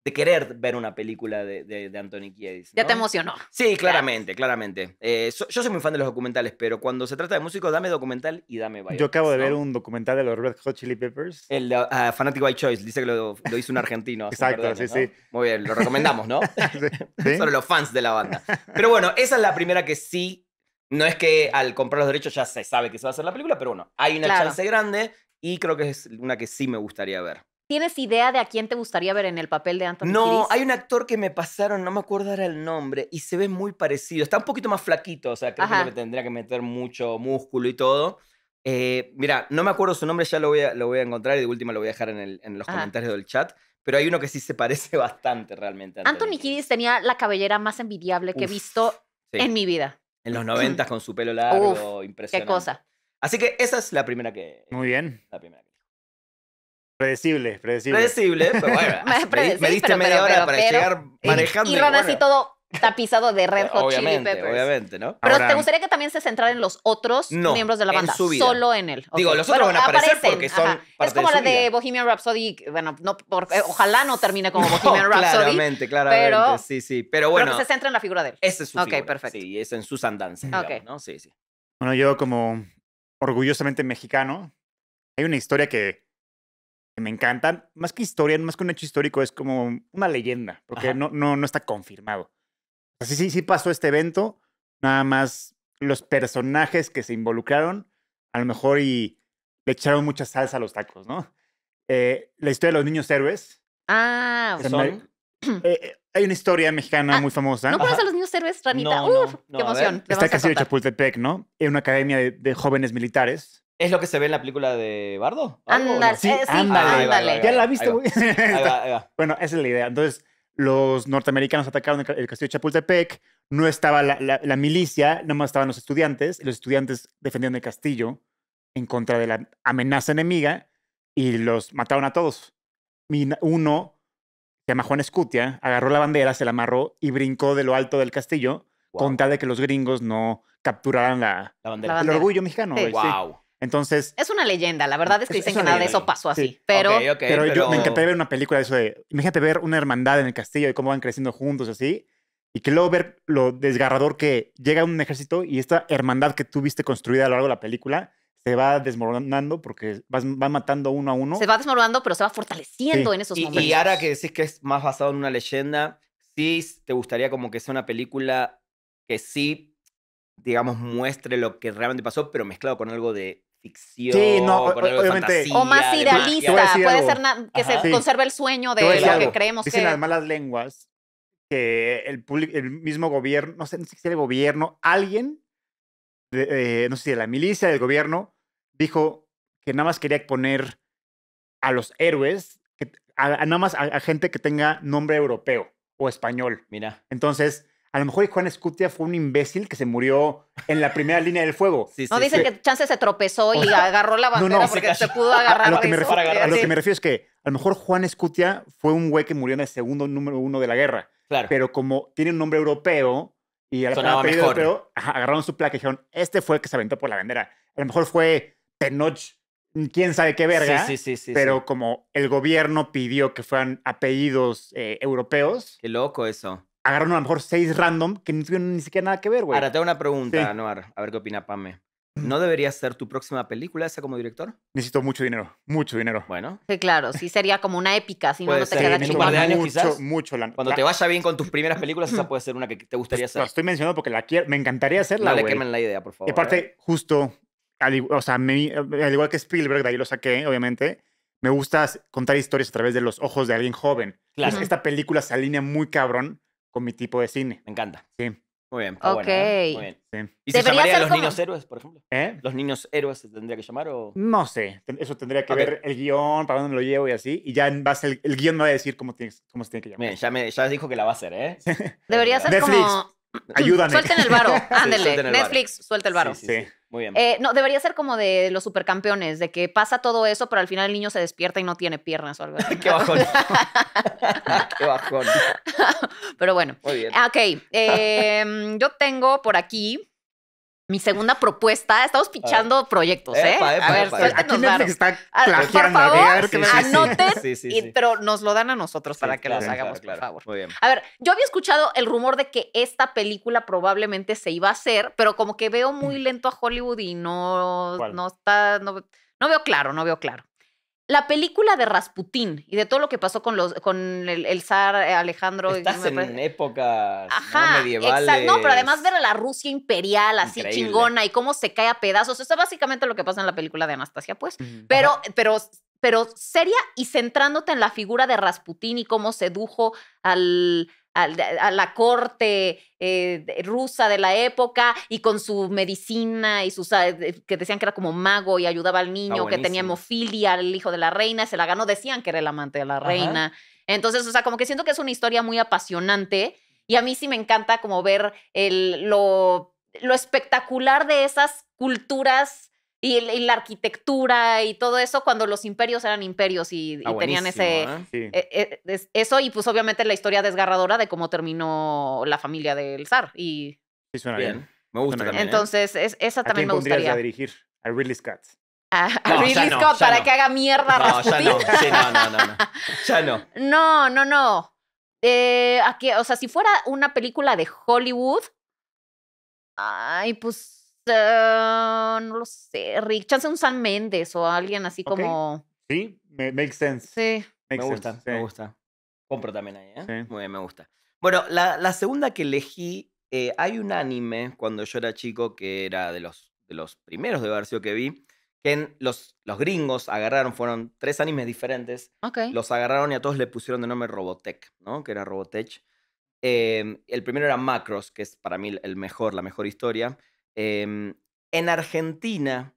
[SPEAKER 3] de querer ver una película de, de- de Anthony Kiedis.
[SPEAKER 2] Ya te
[SPEAKER 3] ¿no?
[SPEAKER 2] emocionó.
[SPEAKER 3] Sí, claramente, claramente. Eh, so- yo soy muy fan de los documentales, pero cuando se trata de músicos, dame documental y dame biopics,
[SPEAKER 1] Yo acabo de ver
[SPEAKER 3] ¿no?
[SPEAKER 1] un documental de los Red Hot Chili Peppers.
[SPEAKER 3] El de ah, Fanatic by Choice, dice que lo, lo hizo un argentino. hace un
[SPEAKER 1] Exacto,
[SPEAKER 3] años,
[SPEAKER 1] sí,
[SPEAKER 3] ¿no?
[SPEAKER 1] sí.
[SPEAKER 3] Muy bien, lo recomendamos, ¿no?
[SPEAKER 1] Sí, ¿sí?
[SPEAKER 3] Sobre los fans de la banda. Pero bueno, esa es la primera que sí. No es que al comprar los derechos ya se sabe que se va a hacer la película, pero bueno, hay una
[SPEAKER 2] Claro.
[SPEAKER 3] chance grande y creo que es una que sí me gustaría ver.
[SPEAKER 2] ¿Tienes idea de a quién te gustaría ver en el papel de Anthony
[SPEAKER 3] No, hay un actor que me pasaron, no me acuerdo ahora el nombre, y se ve muy parecido. Está un poquito más flaquito, o sea, creo
[SPEAKER 2] Ajá.
[SPEAKER 3] que le tendría que meter mucho músculo y todo. Eh, mira, no me acuerdo su nombre, ya lo voy a, lo voy a encontrar y de última lo voy a dejar en, el- en los
[SPEAKER 2] Ajá.
[SPEAKER 3] comentarios del chat. Pero hay uno que sí se parece bastante realmente. a
[SPEAKER 2] Anthony Kiedis tenía la cabellera más envidiable que he
[SPEAKER 3] Uf,
[SPEAKER 2] visto
[SPEAKER 3] Sí,
[SPEAKER 2] en mi vida.
[SPEAKER 3] En los noventas con su pelo largo,
[SPEAKER 2] Qué
[SPEAKER 3] impresionante.
[SPEAKER 2] cosa.
[SPEAKER 3] Así que esa es la primera que.
[SPEAKER 1] Muy bien.
[SPEAKER 3] La primera
[SPEAKER 1] Predecible, predecible.
[SPEAKER 3] Predecible, pero bueno.
[SPEAKER 2] Me-
[SPEAKER 3] me, diste
[SPEAKER 2] pero-
[SPEAKER 3] media
[SPEAKER 2] pero-
[SPEAKER 3] hora
[SPEAKER 2] pero-
[SPEAKER 3] para
[SPEAKER 2] pero-
[SPEAKER 3] llegar
[SPEAKER 2] Y-
[SPEAKER 3] manejando.
[SPEAKER 2] Y Ron así
[SPEAKER 3] bueno,
[SPEAKER 2] todo tapizado de Red Hot Chili
[SPEAKER 3] Obviamente,
[SPEAKER 2] Peppers.
[SPEAKER 3] obviamente, ¿no?
[SPEAKER 2] Pero
[SPEAKER 1] Ahora-
[SPEAKER 2] ¿te gustaría que también se centrara en los otros
[SPEAKER 3] No,
[SPEAKER 2] miembros de la
[SPEAKER 3] en
[SPEAKER 2] banda?
[SPEAKER 3] su vida.
[SPEAKER 2] Solo en él.
[SPEAKER 3] Digo, los otros van a aparecer
[SPEAKER 2] aparecen,
[SPEAKER 3] porque son
[SPEAKER 2] ajá.
[SPEAKER 3] parte
[SPEAKER 2] Es como
[SPEAKER 3] de
[SPEAKER 2] la
[SPEAKER 3] su
[SPEAKER 2] de
[SPEAKER 3] vida.
[SPEAKER 2] Bohemian Rhapsody. Bueno, no, por- eh, ojalá no termine como
[SPEAKER 3] No,
[SPEAKER 2] Bohemian Rhapsody.
[SPEAKER 3] Claramente, claramente.
[SPEAKER 2] pero-
[SPEAKER 3] sí, sí. Pero
[SPEAKER 2] Pero
[SPEAKER 3] bueno,
[SPEAKER 2] que se centre en la figura de él.
[SPEAKER 3] esa es su
[SPEAKER 2] Ok,
[SPEAKER 3] figura,
[SPEAKER 2] perfecto.
[SPEAKER 3] Sí, es en sus andanzas,
[SPEAKER 2] Ok.
[SPEAKER 3] digamos, ¿no? Sí, sí.
[SPEAKER 1] Bueno, yo como orgullosamente mexicano, hay una historia que, que me encanta. Más que historia, más que un hecho histórico, es como una leyenda, porque no, no, no está confirmado. Sea, sí, sí, sí pasó este evento, nada más los personajes que se involucraron, a lo mejor y le echaron mucha salsa a los tacos, ¿no? Eh, la historia de los niños héroes.
[SPEAKER 2] Ah,
[SPEAKER 3] ¿Qué
[SPEAKER 1] Se me-
[SPEAKER 3] son?
[SPEAKER 1] eh, eh, hay una historia mexicana
[SPEAKER 2] Ah,
[SPEAKER 1] muy famosa.
[SPEAKER 2] ¿no conoces a los niños héroes, Ranita?
[SPEAKER 3] No,
[SPEAKER 2] Uf,
[SPEAKER 3] no,
[SPEAKER 2] qué emoción.
[SPEAKER 1] Está castillo de. Chapultepec, ¿no? En una academia de, de jóvenes militares.
[SPEAKER 3] ¿Es lo que se ve en la película de Bardo?
[SPEAKER 2] Ándale,
[SPEAKER 1] Sí,
[SPEAKER 2] eh, sí,
[SPEAKER 1] ándale.
[SPEAKER 3] Ahí
[SPEAKER 1] Ya la viste, güey. Bueno, esa es la idea. Entonces, los norteamericanos atacaron el ca- el castillo de Chapultepec, no estaba la, la- la milicia, nada más estaban los estudiantes, y los estudiantes defendían el castillo en contra de la amenaza enemiga y los mataron a todos. Uno, se llama Juan Escutia, agarró la bandera, se la amarró y brincó de lo alto del castillo
[SPEAKER 3] Guau,
[SPEAKER 1] con tal de que los gringos no capturaran la,
[SPEAKER 3] La bandera.
[SPEAKER 2] La
[SPEAKER 1] el orgullo mexicano.
[SPEAKER 2] Sí.
[SPEAKER 1] sí. Entonces,
[SPEAKER 2] Es una leyenda. La verdad es que
[SPEAKER 1] Es-
[SPEAKER 2] dicen
[SPEAKER 1] es
[SPEAKER 2] que nada de
[SPEAKER 1] leyenda.
[SPEAKER 2] eso pasó así.
[SPEAKER 1] Sí.
[SPEAKER 2] Pero
[SPEAKER 3] Ok, ok,
[SPEAKER 1] pero, yo me
[SPEAKER 3] pero-
[SPEAKER 1] encantaría ver una película de eso de. Imagínate ver una hermandad en el castillo y cómo van creciendo juntos así. Y que luego ver lo desgarrador que llega un ejército y esta hermandad que tú viste construida a lo largo de la película se va desmoronando porque vas, van matando uno a uno.
[SPEAKER 2] se va desmoronando, pero se va fortaleciendo
[SPEAKER 1] Sí.
[SPEAKER 2] en esos
[SPEAKER 3] Y,
[SPEAKER 2] momentos.
[SPEAKER 3] y ahora que decís que es más basado en una leyenda, sí te gustaría como que sea una película que sí, digamos, muestre lo que realmente pasó, pero mezclado con algo de ficción,
[SPEAKER 1] Sí, no,
[SPEAKER 3] con
[SPEAKER 1] o-
[SPEAKER 3] algo de
[SPEAKER 1] obviamente-
[SPEAKER 3] fantasía,
[SPEAKER 2] O más
[SPEAKER 3] de
[SPEAKER 2] idealista. Puede
[SPEAKER 1] algo.
[SPEAKER 2] ser que
[SPEAKER 3] Ajá.
[SPEAKER 2] se
[SPEAKER 1] Sí.
[SPEAKER 2] conserve el sueño de lo que
[SPEAKER 1] algo.
[SPEAKER 2] creemos
[SPEAKER 1] Dicen
[SPEAKER 2] que.
[SPEAKER 1] las malas lenguas que el, mismo gobierno, no sé, no sé si era el gobierno, alguien, de- eh, no sé si de la milicia, del gobierno, dijo que nada más quería poner a los héroes, que- a, a nada más a, a gente que tenga nombre europeo o español.
[SPEAKER 3] Mira.
[SPEAKER 1] Entonces, a lo mejor Juan Escutia fue un imbécil que se murió en la primera línea del fuego.
[SPEAKER 3] Sí,
[SPEAKER 2] No
[SPEAKER 3] sí,
[SPEAKER 2] dicen
[SPEAKER 3] sí.
[SPEAKER 2] que Chance se tropezó y agarró la
[SPEAKER 1] No, no,
[SPEAKER 2] bandera
[SPEAKER 1] se
[SPEAKER 2] porque
[SPEAKER 3] cayó.
[SPEAKER 2] se pudo
[SPEAKER 1] A-
[SPEAKER 2] agarrar
[SPEAKER 1] a, lo que me refiero, a lo
[SPEAKER 2] Sí.
[SPEAKER 1] que me refiero es que a lo mejor Juan Escutia fue un güey que murió en el segundo número uno de la guerra
[SPEAKER 3] Claro.
[SPEAKER 1] pero como tiene un nombre europeo y apellido
[SPEAKER 3] mejor.
[SPEAKER 1] europeo, agarraron su placa y dijeron, este fue el que se aventó por la bandera. A lo mejor fue Tenoch, quién sabe qué verga,
[SPEAKER 3] Sí, sí, sí, sí,
[SPEAKER 1] pero
[SPEAKER 3] sí.
[SPEAKER 1] como el gobierno pidió que fueran apellidos eh, europeos,
[SPEAKER 3] Qué loco eso.
[SPEAKER 1] Agarraron a lo mejor seis random que no tuvieron ni siquiera nada que ver, güey.
[SPEAKER 3] Ahora te hago una pregunta,
[SPEAKER 1] Sí.
[SPEAKER 3] Anuar, a ver qué opina Pame. ¿No debería ser tu próxima película esa como director?
[SPEAKER 1] Necesito mucho dinero, mucho dinero.
[SPEAKER 3] Bueno,
[SPEAKER 2] Sí, claro, sí sería como una épica, si no, no te
[SPEAKER 3] ser,
[SPEAKER 2] queda
[SPEAKER 3] par de años,
[SPEAKER 1] mucho,
[SPEAKER 3] quizás.
[SPEAKER 1] mucho
[SPEAKER 3] cuando
[SPEAKER 1] La-
[SPEAKER 3] te vaya bien con tus primeras películas, esa puede ser una que te gustaría
[SPEAKER 1] Lo
[SPEAKER 3] hacer.
[SPEAKER 1] estoy mencionando porque la quiero, me encantaría hacerla,
[SPEAKER 3] No le quemen la idea, por favor.
[SPEAKER 1] Y
[SPEAKER 3] ¿eh?
[SPEAKER 1] aparte, justo, al, o sea, me- al igual que Spielberg, de ahí lo saqué, obviamente, me gusta contar historias a través de los ojos de alguien joven.
[SPEAKER 3] Claro.
[SPEAKER 1] Esta película se alinea muy cabrón con mi tipo de cine.
[SPEAKER 3] Me encanta.
[SPEAKER 1] Sí,
[SPEAKER 3] Muy bien. buena, ¿eh? Muy bien.
[SPEAKER 1] sí.
[SPEAKER 3] ¿Y se
[SPEAKER 2] Debería
[SPEAKER 3] llamaría
[SPEAKER 2] ser
[SPEAKER 3] Los
[SPEAKER 2] como-
[SPEAKER 3] Niños Héroes, por ejemplo?
[SPEAKER 1] ¿Eh?
[SPEAKER 3] ¿Los Niños Héroes se tendría que llamar o...?
[SPEAKER 1] No sé, ten- eso tendría que
[SPEAKER 3] Ok.
[SPEAKER 1] ver el guion, para dónde lo llevo y así, y ya en base al- el guion me va a decir cómo, tiene- cómo se tiene que llamar.
[SPEAKER 3] Miren, ya, me, ya dijo que la va a hacer, ¿eh?
[SPEAKER 2] Debería ser
[SPEAKER 1] Netflix,
[SPEAKER 2] como.
[SPEAKER 1] Ayúdame.
[SPEAKER 2] Suelten el varo, ándele. Netflix, suelta el varo.
[SPEAKER 3] Sí, sí, sí.
[SPEAKER 1] Sí.
[SPEAKER 3] Muy bien.
[SPEAKER 2] Eh, no, debería ser como de los supercampeones, de que pasa todo eso, pero al final el niño se despierta y no tiene piernas o algo así.
[SPEAKER 3] Qué bajón. Qué bajón.
[SPEAKER 2] Pero bueno.
[SPEAKER 3] Muy bien.
[SPEAKER 2] Ah, Ok, em, yo tengo por aquí mi segunda propuesta. Estamos pichando proyectos, ¿eh?
[SPEAKER 3] Epa, epa,
[SPEAKER 2] a ver,
[SPEAKER 3] epa,
[SPEAKER 1] Aquí. Netflix está
[SPEAKER 2] Ah, por
[SPEAKER 1] plagiando.
[SPEAKER 2] favor,
[SPEAKER 1] ver qué
[SPEAKER 3] Sí,
[SPEAKER 2] anoten,
[SPEAKER 3] Sí, sí,
[SPEAKER 2] y-
[SPEAKER 3] sí.
[SPEAKER 2] pero nos lo dan a nosotros para que
[SPEAKER 3] claro,
[SPEAKER 2] los
[SPEAKER 3] claro,
[SPEAKER 2] hagamos,
[SPEAKER 3] claro.
[SPEAKER 2] por favor.
[SPEAKER 3] Muy bien.
[SPEAKER 2] A ver, yo había escuchado el rumor de que esta película probablemente se iba a hacer, pero como que veo muy lento a Hollywood y no,
[SPEAKER 1] ¿Cuál?
[SPEAKER 2] no está, no, no veo claro, no veo claro. La película de Rasputín y de todo lo que pasó con los, con el, el zar Alejandro.
[SPEAKER 3] Estás en
[SPEAKER 2] parece-
[SPEAKER 3] épocas ¿no? Medievales.
[SPEAKER 2] exacto. No, pero además ver a la Rusia imperial así
[SPEAKER 3] Increíble.
[SPEAKER 2] chingona y cómo se cae a pedazos. Eso es básicamente lo que pasa en la película de Anastasia, pues. Pero, pero pero seria y centrándote en la figura de Rasputín y cómo sedujo al, a la corte eh, rusa de la época y con su medicina y sus ah, que decían que era como mago y ayudaba al niño, que tenía hemofilia, el hijo de la reina, se la ganó, decían que era el amante de la
[SPEAKER 3] Ajá.
[SPEAKER 2] reina. Entonces, o sea, como que siento que es una historia muy apasionante y a mí sí me encanta como ver el, lo, lo espectacular de esas culturas y, y la arquitectura y todo eso cuando los imperios eran imperios y, y
[SPEAKER 3] Ah,
[SPEAKER 2] tenían
[SPEAKER 3] buenísimo,
[SPEAKER 2] ese...
[SPEAKER 3] ¿eh?
[SPEAKER 1] Sí.
[SPEAKER 2] eh, eh, es- eso y pues obviamente la historia desgarradora de cómo terminó la familia del zar. Y
[SPEAKER 1] sí suena bien.
[SPEAKER 3] Bien. Me gusta
[SPEAKER 1] Suena
[SPEAKER 3] también. ¿eh?
[SPEAKER 2] entonces es- esa
[SPEAKER 1] ¿A
[SPEAKER 2] también
[SPEAKER 1] quién
[SPEAKER 2] me
[SPEAKER 1] pondrías a
[SPEAKER 2] gustaría.
[SPEAKER 1] dirigir? A Ridley Scott.
[SPEAKER 2] A, a
[SPEAKER 3] No, ya
[SPEAKER 2] Ridley
[SPEAKER 3] no,
[SPEAKER 2] Scott
[SPEAKER 3] ya
[SPEAKER 2] para
[SPEAKER 3] no.
[SPEAKER 2] que haga mierda a
[SPEAKER 3] No, ya no. Sí, no, no, no, no. Ya no.
[SPEAKER 2] No, no, no. Eh, ¿a o sea, si fuera una película de Hollywood, ay, pues eh, no lo sé, Rick, chance un San Méndez o alguien así
[SPEAKER 1] Ok.
[SPEAKER 2] como,
[SPEAKER 1] Sí, me, makes sense.
[SPEAKER 2] sí.
[SPEAKER 3] Me
[SPEAKER 1] Makes
[SPEAKER 3] gusta,
[SPEAKER 1] sense,
[SPEAKER 3] me
[SPEAKER 1] sí.
[SPEAKER 3] gusta. Compro también ahí, ¿eh?
[SPEAKER 1] Sí.
[SPEAKER 3] Muy bien, me gusta. Bueno, la, la segunda que elegí, eh, hay un anime cuando yo era chico que era de los, de los primeros de sido que vi, que en los, los gringos agarraron, fueron tres animes diferentes,
[SPEAKER 2] Ok.
[SPEAKER 3] los agarraron y a todos le pusieron de nombre Robotech, ¿no? Que era Robotech. Eh, el primero era Macros, que es para mí el mejor, la mejor historia. Eh, en Argentina,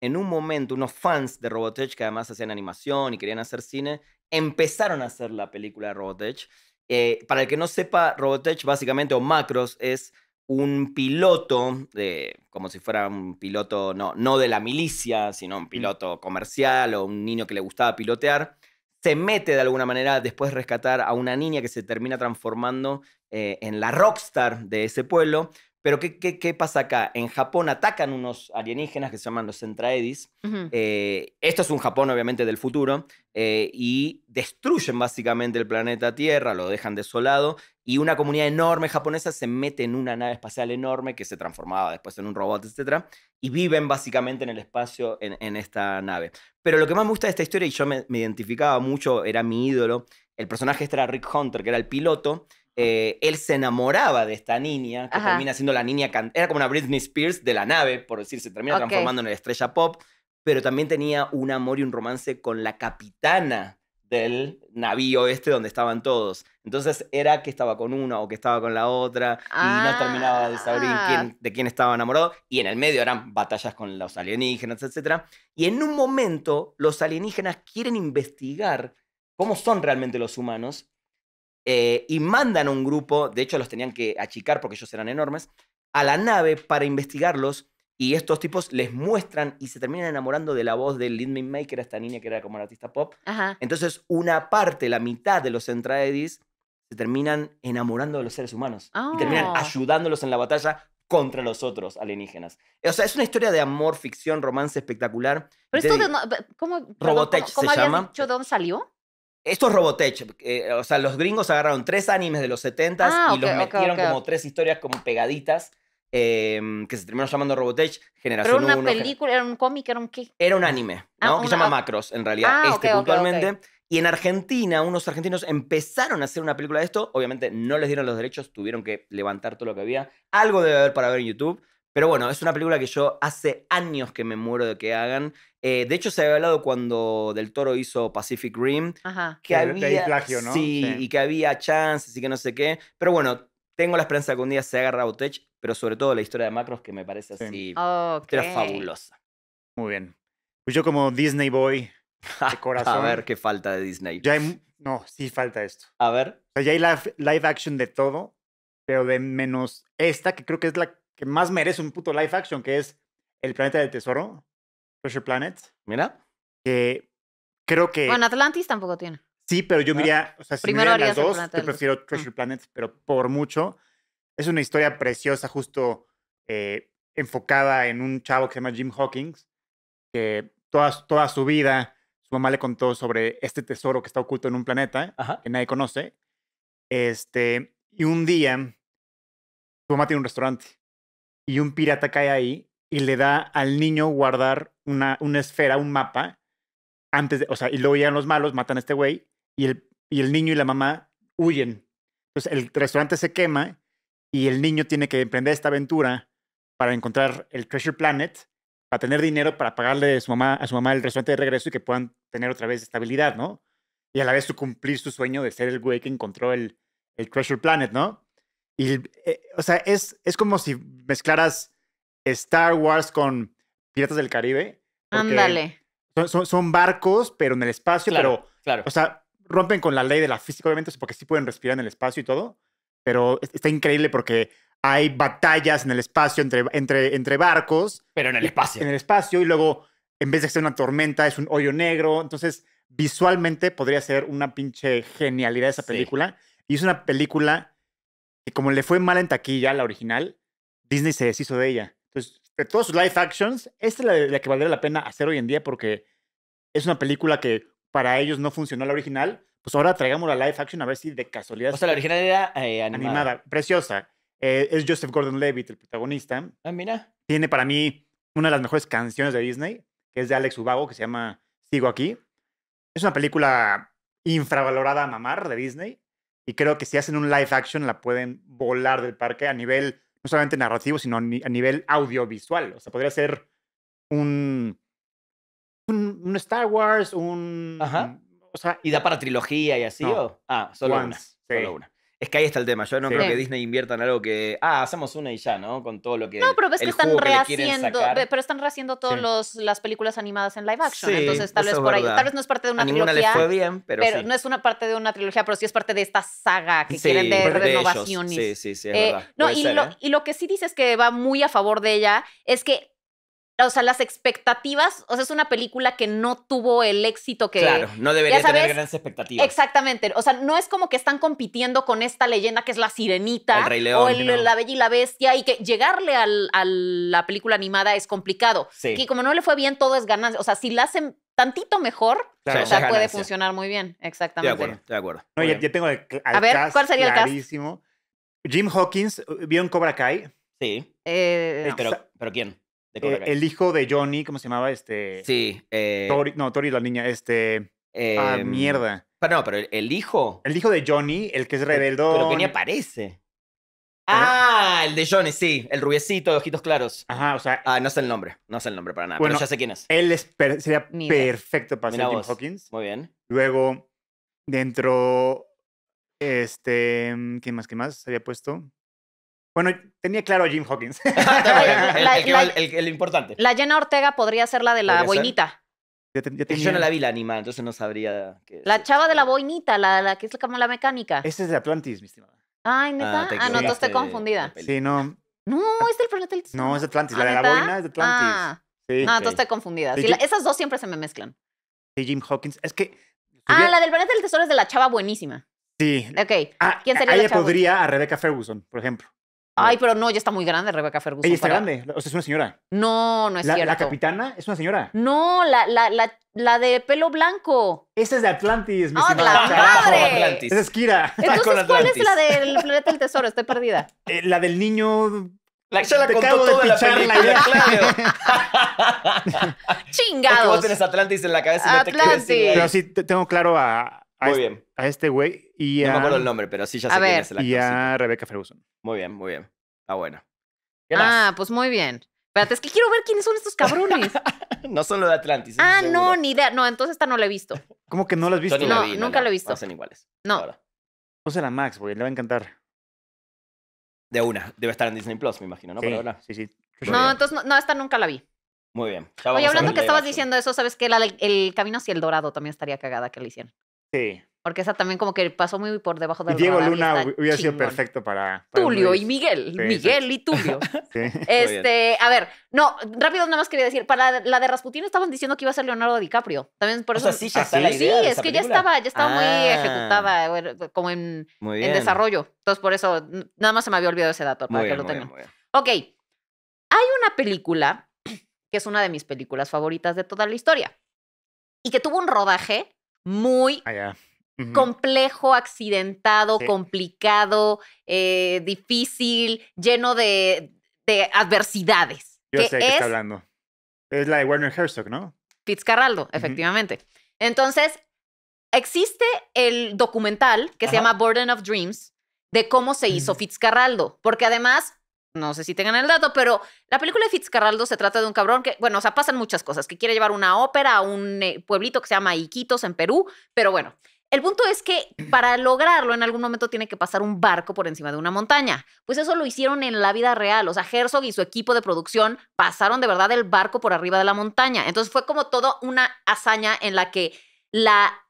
[SPEAKER 3] en un momento, unos fans de Robotech, que además hacían animación y querían hacer cine, empezaron a hacer la película de Robotech. Eh, para el que no sepa, Robotech básicamente, o Macros, es un piloto, de, como si fuera un piloto, no, no de la milicia, sino un piloto comercial o un niño que le gustaba pilotear, se mete de alguna manera después de rescatar a una niña que se termina transformando eh, en la rockstar de ese pueblo. Pero ¿qué, qué, qué pasa acá? En Japón atacan unos alienígenas que se llaman los Centraedis.
[SPEAKER 2] Ujú.
[SPEAKER 3] Eh, esto es un Japón, obviamente, del futuro. eh, y destruyen básicamente el planeta Tierra, lo dejan desolado. Y una comunidad enorme japonesa se mete en una nave espacial enorme que se transformaba después en un robot, etc. Y viven básicamente en el espacio en, en esta nave. Pero lo que más me gusta de esta historia, y yo me, me identificaba mucho, era mi ídolo. El personaje este era Rick Hunter, que era el piloto. Eh, él se enamoraba de esta niña, que
[SPEAKER 2] Ajá.
[SPEAKER 3] termina siendo la niña. Era como una Britney Spears de la nave, por decir, se termina
[SPEAKER 2] Ok.
[SPEAKER 3] transformando en la estrella pop pero también tenía un amor y un romance con la capitana del navío este donde estaban todos. Entonces era que estaba con una o que estaba con la otra y no terminaba de saber bien
[SPEAKER 2] Ah.
[SPEAKER 3] quién- de quién estaba enamorado. Y en el medio eran batallas con los alienígenas, etc. Y en un momento los alienígenas quieren investigar cómo son realmente los humanos eh, y mandan a un grupo, de hecho los tenían que achicar porque ellos eran enormes, a la nave para investigarlos y estos tipos les muestran y se terminan enamorando de la voz de Lin May, que era esta niña que era como una artista pop.
[SPEAKER 2] Ajá.
[SPEAKER 3] Entonces, una parte, la mitad de los Entraedis, se terminan enamorando de los seres humanos. Y terminan
[SPEAKER 2] Oh.
[SPEAKER 3] ayudándolos en la batalla contra los otros alienígenas. O sea, es una historia de amor, ficción, romance espectacular.
[SPEAKER 2] Pero esto de, ¿cómo, perdón,
[SPEAKER 3] Robotech
[SPEAKER 2] cómo-
[SPEAKER 3] se
[SPEAKER 2] cómo
[SPEAKER 3] llama.
[SPEAKER 2] dicho de dónde salió?
[SPEAKER 3] Esto es Robotech. eh, o sea, los gringos agarraron tres animes de los 70s
[SPEAKER 2] Ah,
[SPEAKER 3] y los metieron como tres historias como pegaditas em, que se terminaron llamando Robotech Generación
[SPEAKER 2] era una
[SPEAKER 3] 1.
[SPEAKER 2] película, era un cómic, era un qué.
[SPEAKER 3] Era un anime,
[SPEAKER 2] Ah,
[SPEAKER 3] ¿no? que se llama Macros, en realidad,
[SPEAKER 2] Ah,
[SPEAKER 3] este puntualmente. Y en Argentina, unos argentinos empezaron a hacer una película de esto. Obviamente no les dieron los derechos, tuvieron que levantar todo lo que había. Algo debe haber para ver en YouTube. Pero bueno, es una película que yo hace años que me muero de que hagan. Eh, de hecho, se había hablado cuando Del Toro hizo Pacific Rim.
[SPEAKER 2] Ajá.
[SPEAKER 3] Que
[SPEAKER 1] De- de ahí
[SPEAKER 3] había.
[SPEAKER 1] plagio, ¿no?
[SPEAKER 3] Sí,
[SPEAKER 1] Sí.
[SPEAKER 3] y que había chances y que no sé qué. Pero bueno, tengo la esperanza de que un día se haga Robotech. Pero sobre todo la historia de Macros, que me parece
[SPEAKER 1] Sí.
[SPEAKER 3] así.
[SPEAKER 2] Ok.
[SPEAKER 3] Historia fabulosa.
[SPEAKER 1] Muy bien. Pues yo como Disney Boy, de
[SPEAKER 3] A
[SPEAKER 1] corazón.
[SPEAKER 3] ver qué falta de Disney.
[SPEAKER 1] ya hay... No, sí falta esto.
[SPEAKER 3] A ver.
[SPEAKER 1] O sea, ya hay live, live action de todo, pero de menos esta, que creo que es la que más merece un puto live action, que es El Planeta del Tesoro, Treasure Planet,
[SPEAKER 3] Mira.
[SPEAKER 1] que creo que
[SPEAKER 2] Bueno, Atlantis tampoco tiene.
[SPEAKER 1] sí, pero yo
[SPEAKER 3] Ah.
[SPEAKER 1] miraría, o sea, si
[SPEAKER 2] Primero
[SPEAKER 1] las dos, yo
[SPEAKER 2] del
[SPEAKER 1] prefiero Treasure Planet, pero por mucho. Es una historia preciosa, justo eh, enfocada en un chavo que se llama Jim Hawkins, que toda, toda su vida su mamá le contó sobre este tesoro que está oculto en un planeta
[SPEAKER 3] Ajá.
[SPEAKER 1] que nadie conoce. Este, y un día, su mamá tiene un restaurante y un pirata cae ahí y le da al niño guardar una, una esfera, un mapa, antes de, o sea, y luego llegan los malos, matan a este güey y el, y el niño y la mamá huyen. Entonces el restaurante se quema y el niño tiene que emprender esta aventura para encontrar el Treasure Planet para tener dinero para pagarle a su mamá, a su mamá el restaurante de regreso y que puedan tener otra vez estabilidad, ¿no? Y a la vez su cumplir su sueño de ser el güey que encontró el, el Treasure Planet, ¿no? Y, eh, o sea, es, es como si mezclaras Star Wars con Piratas del Caribe.
[SPEAKER 2] Ándale.
[SPEAKER 1] Son, son- son barcos, pero en el espacio,
[SPEAKER 3] Claro,
[SPEAKER 1] pero
[SPEAKER 3] claro.
[SPEAKER 1] o sea, rompen con la ley de la física, obviamente, porque sí pueden respirar en el espacio y todo, pero es- está increíble porque hay batallas en el espacio entre, entre, entre barcos,
[SPEAKER 3] pero en el espacio.
[SPEAKER 1] en el espacio, y luego, en vez de ser una tormenta, es un hoyo negro. Entonces, visualmente podría ser una pinche genialidad esa
[SPEAKER 3] Sí.
[SPEAKER 1] película. Y es una película que, como le fue mal en taquilla, la original, Disney se deshizo de ella. Entonces, de todos sus live actions, esta es la, la que valdría la pena hacer hoy en día porque es una película que para ellos no funcionó la original. Pues ahora traigamos la live action a ver si de casualidad
[SPEAKER 3] O sea, la original era eh, animada.
[SPEAKER 1] animada, preciosa. Eh, es Joseph Gordon-Levitt el protagonista.
[SPEAKER 3] Ah, mira.
[SPEAKER 1] Tiene para mí una de las mejores canciones de Disney, que es de Alex Ubago, que se llama Sigo aquí. Es una película infravalorada a mamar de Disney. Y creo que si hacen un live action la pueden volar del parque a nivel no solamente narrativo, sino a ni- a nivel audiovisual. O sea, podría ser un, un, un Star Wars, un...
[SPEAKER 3] Ajá.
[SPEAKER 1] O sea,
[SPEAKER 3] ¿Y da para trilogía y así?
[SPEAKER 1] No.
[SPEAKER 3] o? Ah, solo una. Solo una. Es que ahí está el tema. Yo no
[SPEAKER 1] Sí.
[SPEAKER 3] creo que. Disney invierta en algo que. Ah, hacemos una y ya, ¿no? Con todo lo que.
[SPEAKER 2] No, pero ves
[SPEAKER 3] el
[SPEAKER 2] que están
[SPEAKER 3] que
[SPEAKER 2] rehaciendo, pero están rehaciendo todas
[SPEAKER 1] Sí.
[SPEAKER 2] las películas animadas en live action.
[SPEAKER 3] Sí,
[SPEAKER 2] Entonces, tal
[SPEAKER 3] eso
[SPEAKER 2] vez
[SPEAKER 3] es
[SPEAKER 2] por ahí,
[SPEAKER 3] verdad.
[SPEAKER 2] tal vez no es parte de una
[SPEAKER 3] A ninguna les
[SPEAKER 2] trilogía.
[SPEAKER 3] fue bien, pero,
[SPEAKER 2] pero
[SPEAKER 3] sí.
[SPEAKER 2] no es una parte de una trilogía, pero sí es parte de esta saga que
[SPEAKER 3] Sí,
[SPEAKER 2] quieren de
[SPEAKER 3] de ellos.
[SPEAKER 2] renovaciones.
[SPEAKER 3] Sí, sí, sí, es
[SPEAKER 2] Eh,
[SPEAKER 3] verdad.
[SPEAKER 2] no, y,
[SPEAKER 3] ser,
[SPEAKER 2] lo,
[SPEAKER 3] ¿eh?
[SPEAKER 2] y lo que sí dices que va muy a favor de ella es que, o sea, las expectativas, o sea, es una película que no tuvo el éxito que...
[SPEAKER 3] Claro, no debería
[SPEAKER 2] sabes,
[SPEAKER 3] tener grandes expectativas.
[SPEAKER 2] Exactamente, o sea, no es como que están compitiendo con esta leyenda que es la sirenita
[SPEAKER 3] El Rey
[SPEAKER 2] o
[SPEAKER 3] León,
[SPEAKER 2] el-
[SPEAKER 1] no.
[SPEAKER 2] la bella y la bestia y que llegarle al- a la película animada es complicado.
[SPEAKER 3] Sí.
[SPEAKER 2] Y como no le fue bien, todo es ganancia. O sea, si la hacen tantito mejor,
[SPEAKER 1] Claro,
[SPEAKER 2] o
[SPEAKER 3] ya
[SPEAKER 2] sea, puede funcionar muy bien.
[SPEAKER 3] Estoy de
[SPEAKER 2] Exactamente.
[SPEAKER 3] acuerdo, de acuerdo.
[SPEAKER 1] No, ya, tengo el, cl- al
[SPEAKER 2] A ver,
[SPEAKER 1] cast
[SPEAKER 2] ¿cuál sería el cast?
[SPEAKER 1] clarísimo. Jim Hawkins, ¿vieron Cobra Kai?
[SPEAKER 3] Sí.
[SPEAKER 2] Eh, no.
[SPEAKER 3] Pero, ¿pero quién? De Cobra
[SPEAKER 1] Eh,
[SPEAKER 3] Kai.
[SPEAKER 1] el hijo de Johnny, ¿cómo se llamaba? Este.
[SPEAKER 3] Sí. Eh,
[SPEAKER 1] Tori- no, Tori la niña, este. ah,
[SPEAKER 3] em,
[SPEAKER 1] mierda.
[SPEAKER 3] Pero no, pero el, el hijo.
[SPEAKER 1] El hijo de Johnny, el que es rebeldón.
[SPEAKER 3] Pero que ni aparece. Ah, el de Johnny, sí. El rubiecito de ojitos claros.
[SPEAKER 1] Ajá, o sea,
[SPEAKER 3] Ah, no sé el nombre. No sé el nombre para nada.
[SPEAKER 1] Bueno,
[SPEAKER 3] pero ya sé quién es.
[SPEAKER 1] él es per- sería perfecto para
[SPEAKER 3] Mira
[SPEAKER 1] ser
[SPEAKER 3] vos.
[SPEAKER 1] Hawkins.
[SPEAKER 3] Muy bien.
[SPEAKER 1] Luego, dentro. Este. ¿Quién más? ¿Qué más había puesto? Bueno, tenía claro a Jim Hawkins.
[SPEAKER 3] El,
[SPEAKER 2] La-
[SPEAKER 3] el que
[SPEAKER 2] la-
[SPEAKER 3] va- el- el importante.
[SPEAKER 2] La Jenna Ortega podría ser la de la boinita.
[SPEAKER 1] Ya te- ya
[SPEAKER 3] Es que yo
[SPEAKER 1] tenía-
[SPEAKER 3] no la vi la animada, entonces no sabría qué
[SPEAKER 2] La chava de la boinita, la, la que es como la mecánica.
[SPEAKER 1] Ese es de Atlantis, mi estimada.
[SPEAKER 2] Ay, neta.
[SPEAKER 3] te
[SPEAKER 2] Ah, no, entonces estoy confundida.
[SPEAKER 1] Sí, no.
[SPEAKER 2] No, es del planeta del Tesoro.
[SPEAKER 1] No, es de Atlantis.
[SPEAKER 2] Ah,
[SPEAKER 1] La de la
[SPEAKER 2] ¿neta?
[SPEAKER 1] boina es de Atlantis.
[SPEAKER 2] Ah,
[SPEAKER 1] Sí,
[SPEAKER 2] no, entonces estoy confundida.
[SPEAKER 1] Sí,
[SPEAKER 2] Sí, la-
[SPEAKER 1] Jim-
[SPEAKER 2] esas dos siempre se me mezclan.
[SPEAKER 1] sí, Jim Hawkins. Es que.
[SPEAKER 2] Ah, la del planeta del tesoro es de la chava buenísima.
[SPEAKER 1] Sí.
[SPEAKER 2] Ok.
[SPEAKER 1] Ah,
[SPEAKER 2] ¿Quién sería
[SPEAKER 1] a
[SPEAKER 2] la
[SPEAKER 1] ella
[SPEAKER 2] chava?
[SPEAKER 1] podría a Rebecca Ferguson, por ejemplo.
[SPEAKER 2] Ay, pero no, ya está muy grande Rebecca Ferguson.
[SPEAKER 1] Ella está
[SPEAKER 2] para-
[SPEAKER 1] grande. O sea, es una señora.
[SPEAKER 2] No, no es
[SPEAKER 1] La,
[SPEAKER 2] cierto.
[SPEAKER 1] la capitana es una señora.
[SPEAKER 2] No, la, la, la, la de pelo blanco.
[SPEAKER 1] Esa es de Atlantis, mi
[SPEAKER 2] ¡Oh,
[SPEAKER 1] estimada.
[SPEAKER 2] la madre!
[SPEAKER 3] Atlantis.
[SPEAKER 1] Esa es Kira.
[SPEAKER 2] Entonces, ¿cuál es
[SPEAKER 3] Atlantis.
[SPEAKER 2] la del planeta del tesoro? Estoy perdida.
[SPEAKER 1] Eh, la del niño.
[SPEAKER 3] La, ya la
[SPEAKER 1] Te
[SPEAKER 3] contó toda la película, claro. Es que vos
[SPEAKER 2] ¡Chingados!
[SPEAKER 3] tenés Atlantis en la cabeza y no te quieres
[SPEAKER 2] Atlantis.
[SPEAKER 1] Pero sí, te- tengo claro a, a,
[SPEAKER 3] Muy
[SPEAKER 1] este,
[SPEAKER 3] bien.
[SPEAKER 1] a este güey y
[SPEAKER 3] No me acuerdo el nombre, pero sí ya
[SPEAKER 2] A
[SPEAKER 3] sé quién
[SPEAKER 2] ver.
[SPEAKER 3] es el
[SPEAKER 1] y a Rebecca Ferguson.
[SPEAKER 3] Muy bien, muy bien. Está bueno. ¿Qué
[SPEAKER 2] Ah,
[SPEAKER 3] más?
[SPEAKER 2] pues muy bien. Espérate, es que quiero ver quiénes son estos cabrones.
[SPEAKER 3] No son los de Atlantis.
[SPEAKER 2] ah,
[SPEAKER 3] seguro.
[SPEAKER 2] no, ni idea. No, entonces esta no la he visto.
[SPEAKER 1] ¿Cómo que no lo has visto?
[SPEAKER 2] No,
[SPEAKER 3] la vi,
[SPEAKER 2] nunca lo he visto.
[SPEAKER 3] No son iguales.
[SPEAKER 2] No.
[SPEAKER 3] Ahora.
[SPEAKER 1] Pónsela a Max, güey. Le va a encantar.
[SPEAKER 3] De una. Debe estar en Disney Plus, me imagino, ¿no?
[SPEAKER 1] sí,
[SPEAKER 3] ahora.
[SPEAKER 1] sí, sí.
[SPEAKER 3] Muy
[SPEAKER 2] No,
[SPEAKER 3] bien.
[SPEAKER 2] entonces no, no, esta nunca la vi.
[SPEAKER 3] Muy bien.
[SPEAKER 2] Oye, hablando que estabas diciendo eso, ¿sabes qué? La el camino hacia el dorado también estaría cagada que la hicieran.
[SPEAKER 1] Sí.
[SPEAKER 2] Porque esa también como que pasó muy por debajo
[SPEAKER 1] Y
[SPEAKER 2] del
[SPEAKER 1] Diego
[SPEAKER 2] radar y
[SPEAKER 1] Luna
[SPEAKER 2] está
[SPEAKER 1] hubiera sido perfecto para.
[SPEAKER 2] Tulio y. Miguel.
[SPEAKER 1] Sí,
[SPEAKER 2] Miguel y Tulio.
[SPEAKER 1] Sí.
[SPEAKER 2] este, a ver, no, rápido nada más quería decir, para la de Rasputín estaban diciendo que iba a ser Leonardo DiCaprio. También por
[SPEAKER 3] O
[SPEAKER 2] eso.
[SPEAKER 3] sea, sí, ya
[SPEAKER 1] ¿Ah,
[SPEAKER 3] está
[SPEAKER 1] sí?
[SPEAKER 3] la
[SPEAKER 2] Sí,
[SPEAKER 3] de
[SPEAKER 2] es que ya estaba, ya estaba muy
[SPEAKER 3] Ah,
[SPEAKER 2] ejecutada, como en,
[SPEAKER 3] Muy
[SPEAKER 2] en desarrollo. Entonces, por eso, nada más se me había olvidado ese dato, para
[SPEAKER 3] Muy
[SPEAKER 2] que
[SPEAKER 3] bien,
[SPEAKER 2] lo tengan.
[SPEAKER 3] bien.
[SPEAKER 2] Ok, hay una película que es una de mis películas favoritas de toda la historia y que tuvo un rodaje muy
[SPEAKER 1] Ah,
[SPEAKER 2] complejo, accidentado,
[SPEAKER 1] Sí.
[SPEAKER 2] complicado, eh, difícil, lleno de, de adversidades.
[SPEAKER 1] Yo
[SPEAKER 2] que
[SPEAKER 1] sé de qué
[SPEAKER 2] es
[SPEAKER 1] está hablando. Es la de Werner Herzog, ¿no?
[SPEAKER 2] Fitzcarraldo, efectivamente. Entonces, existe el documental que se llama Burden of Dreams de cómo se hizo
[SPEAKER 1] Ujú.
[SPEAKER 2] Fitzcarraldo, porque además no sé si tengan el dato, pero la película de Fitzcarraldo se trata de un cabrón que, bueno, o sea, pasan muchas cosas, que quiere llevar una ópera a un eh, pueblito que se llama Iquitos en Perú, pero bueno, el punto es que para lograrlo en algún momento tiene que pasar un barco por encima de una montaña. Pues eso lo hicieron en la vida real. O sea, Herzog y su equipo de producción pasaron de verdad el barco por arriba de la montaña. Entonces fue como toda una hazaña en la que la,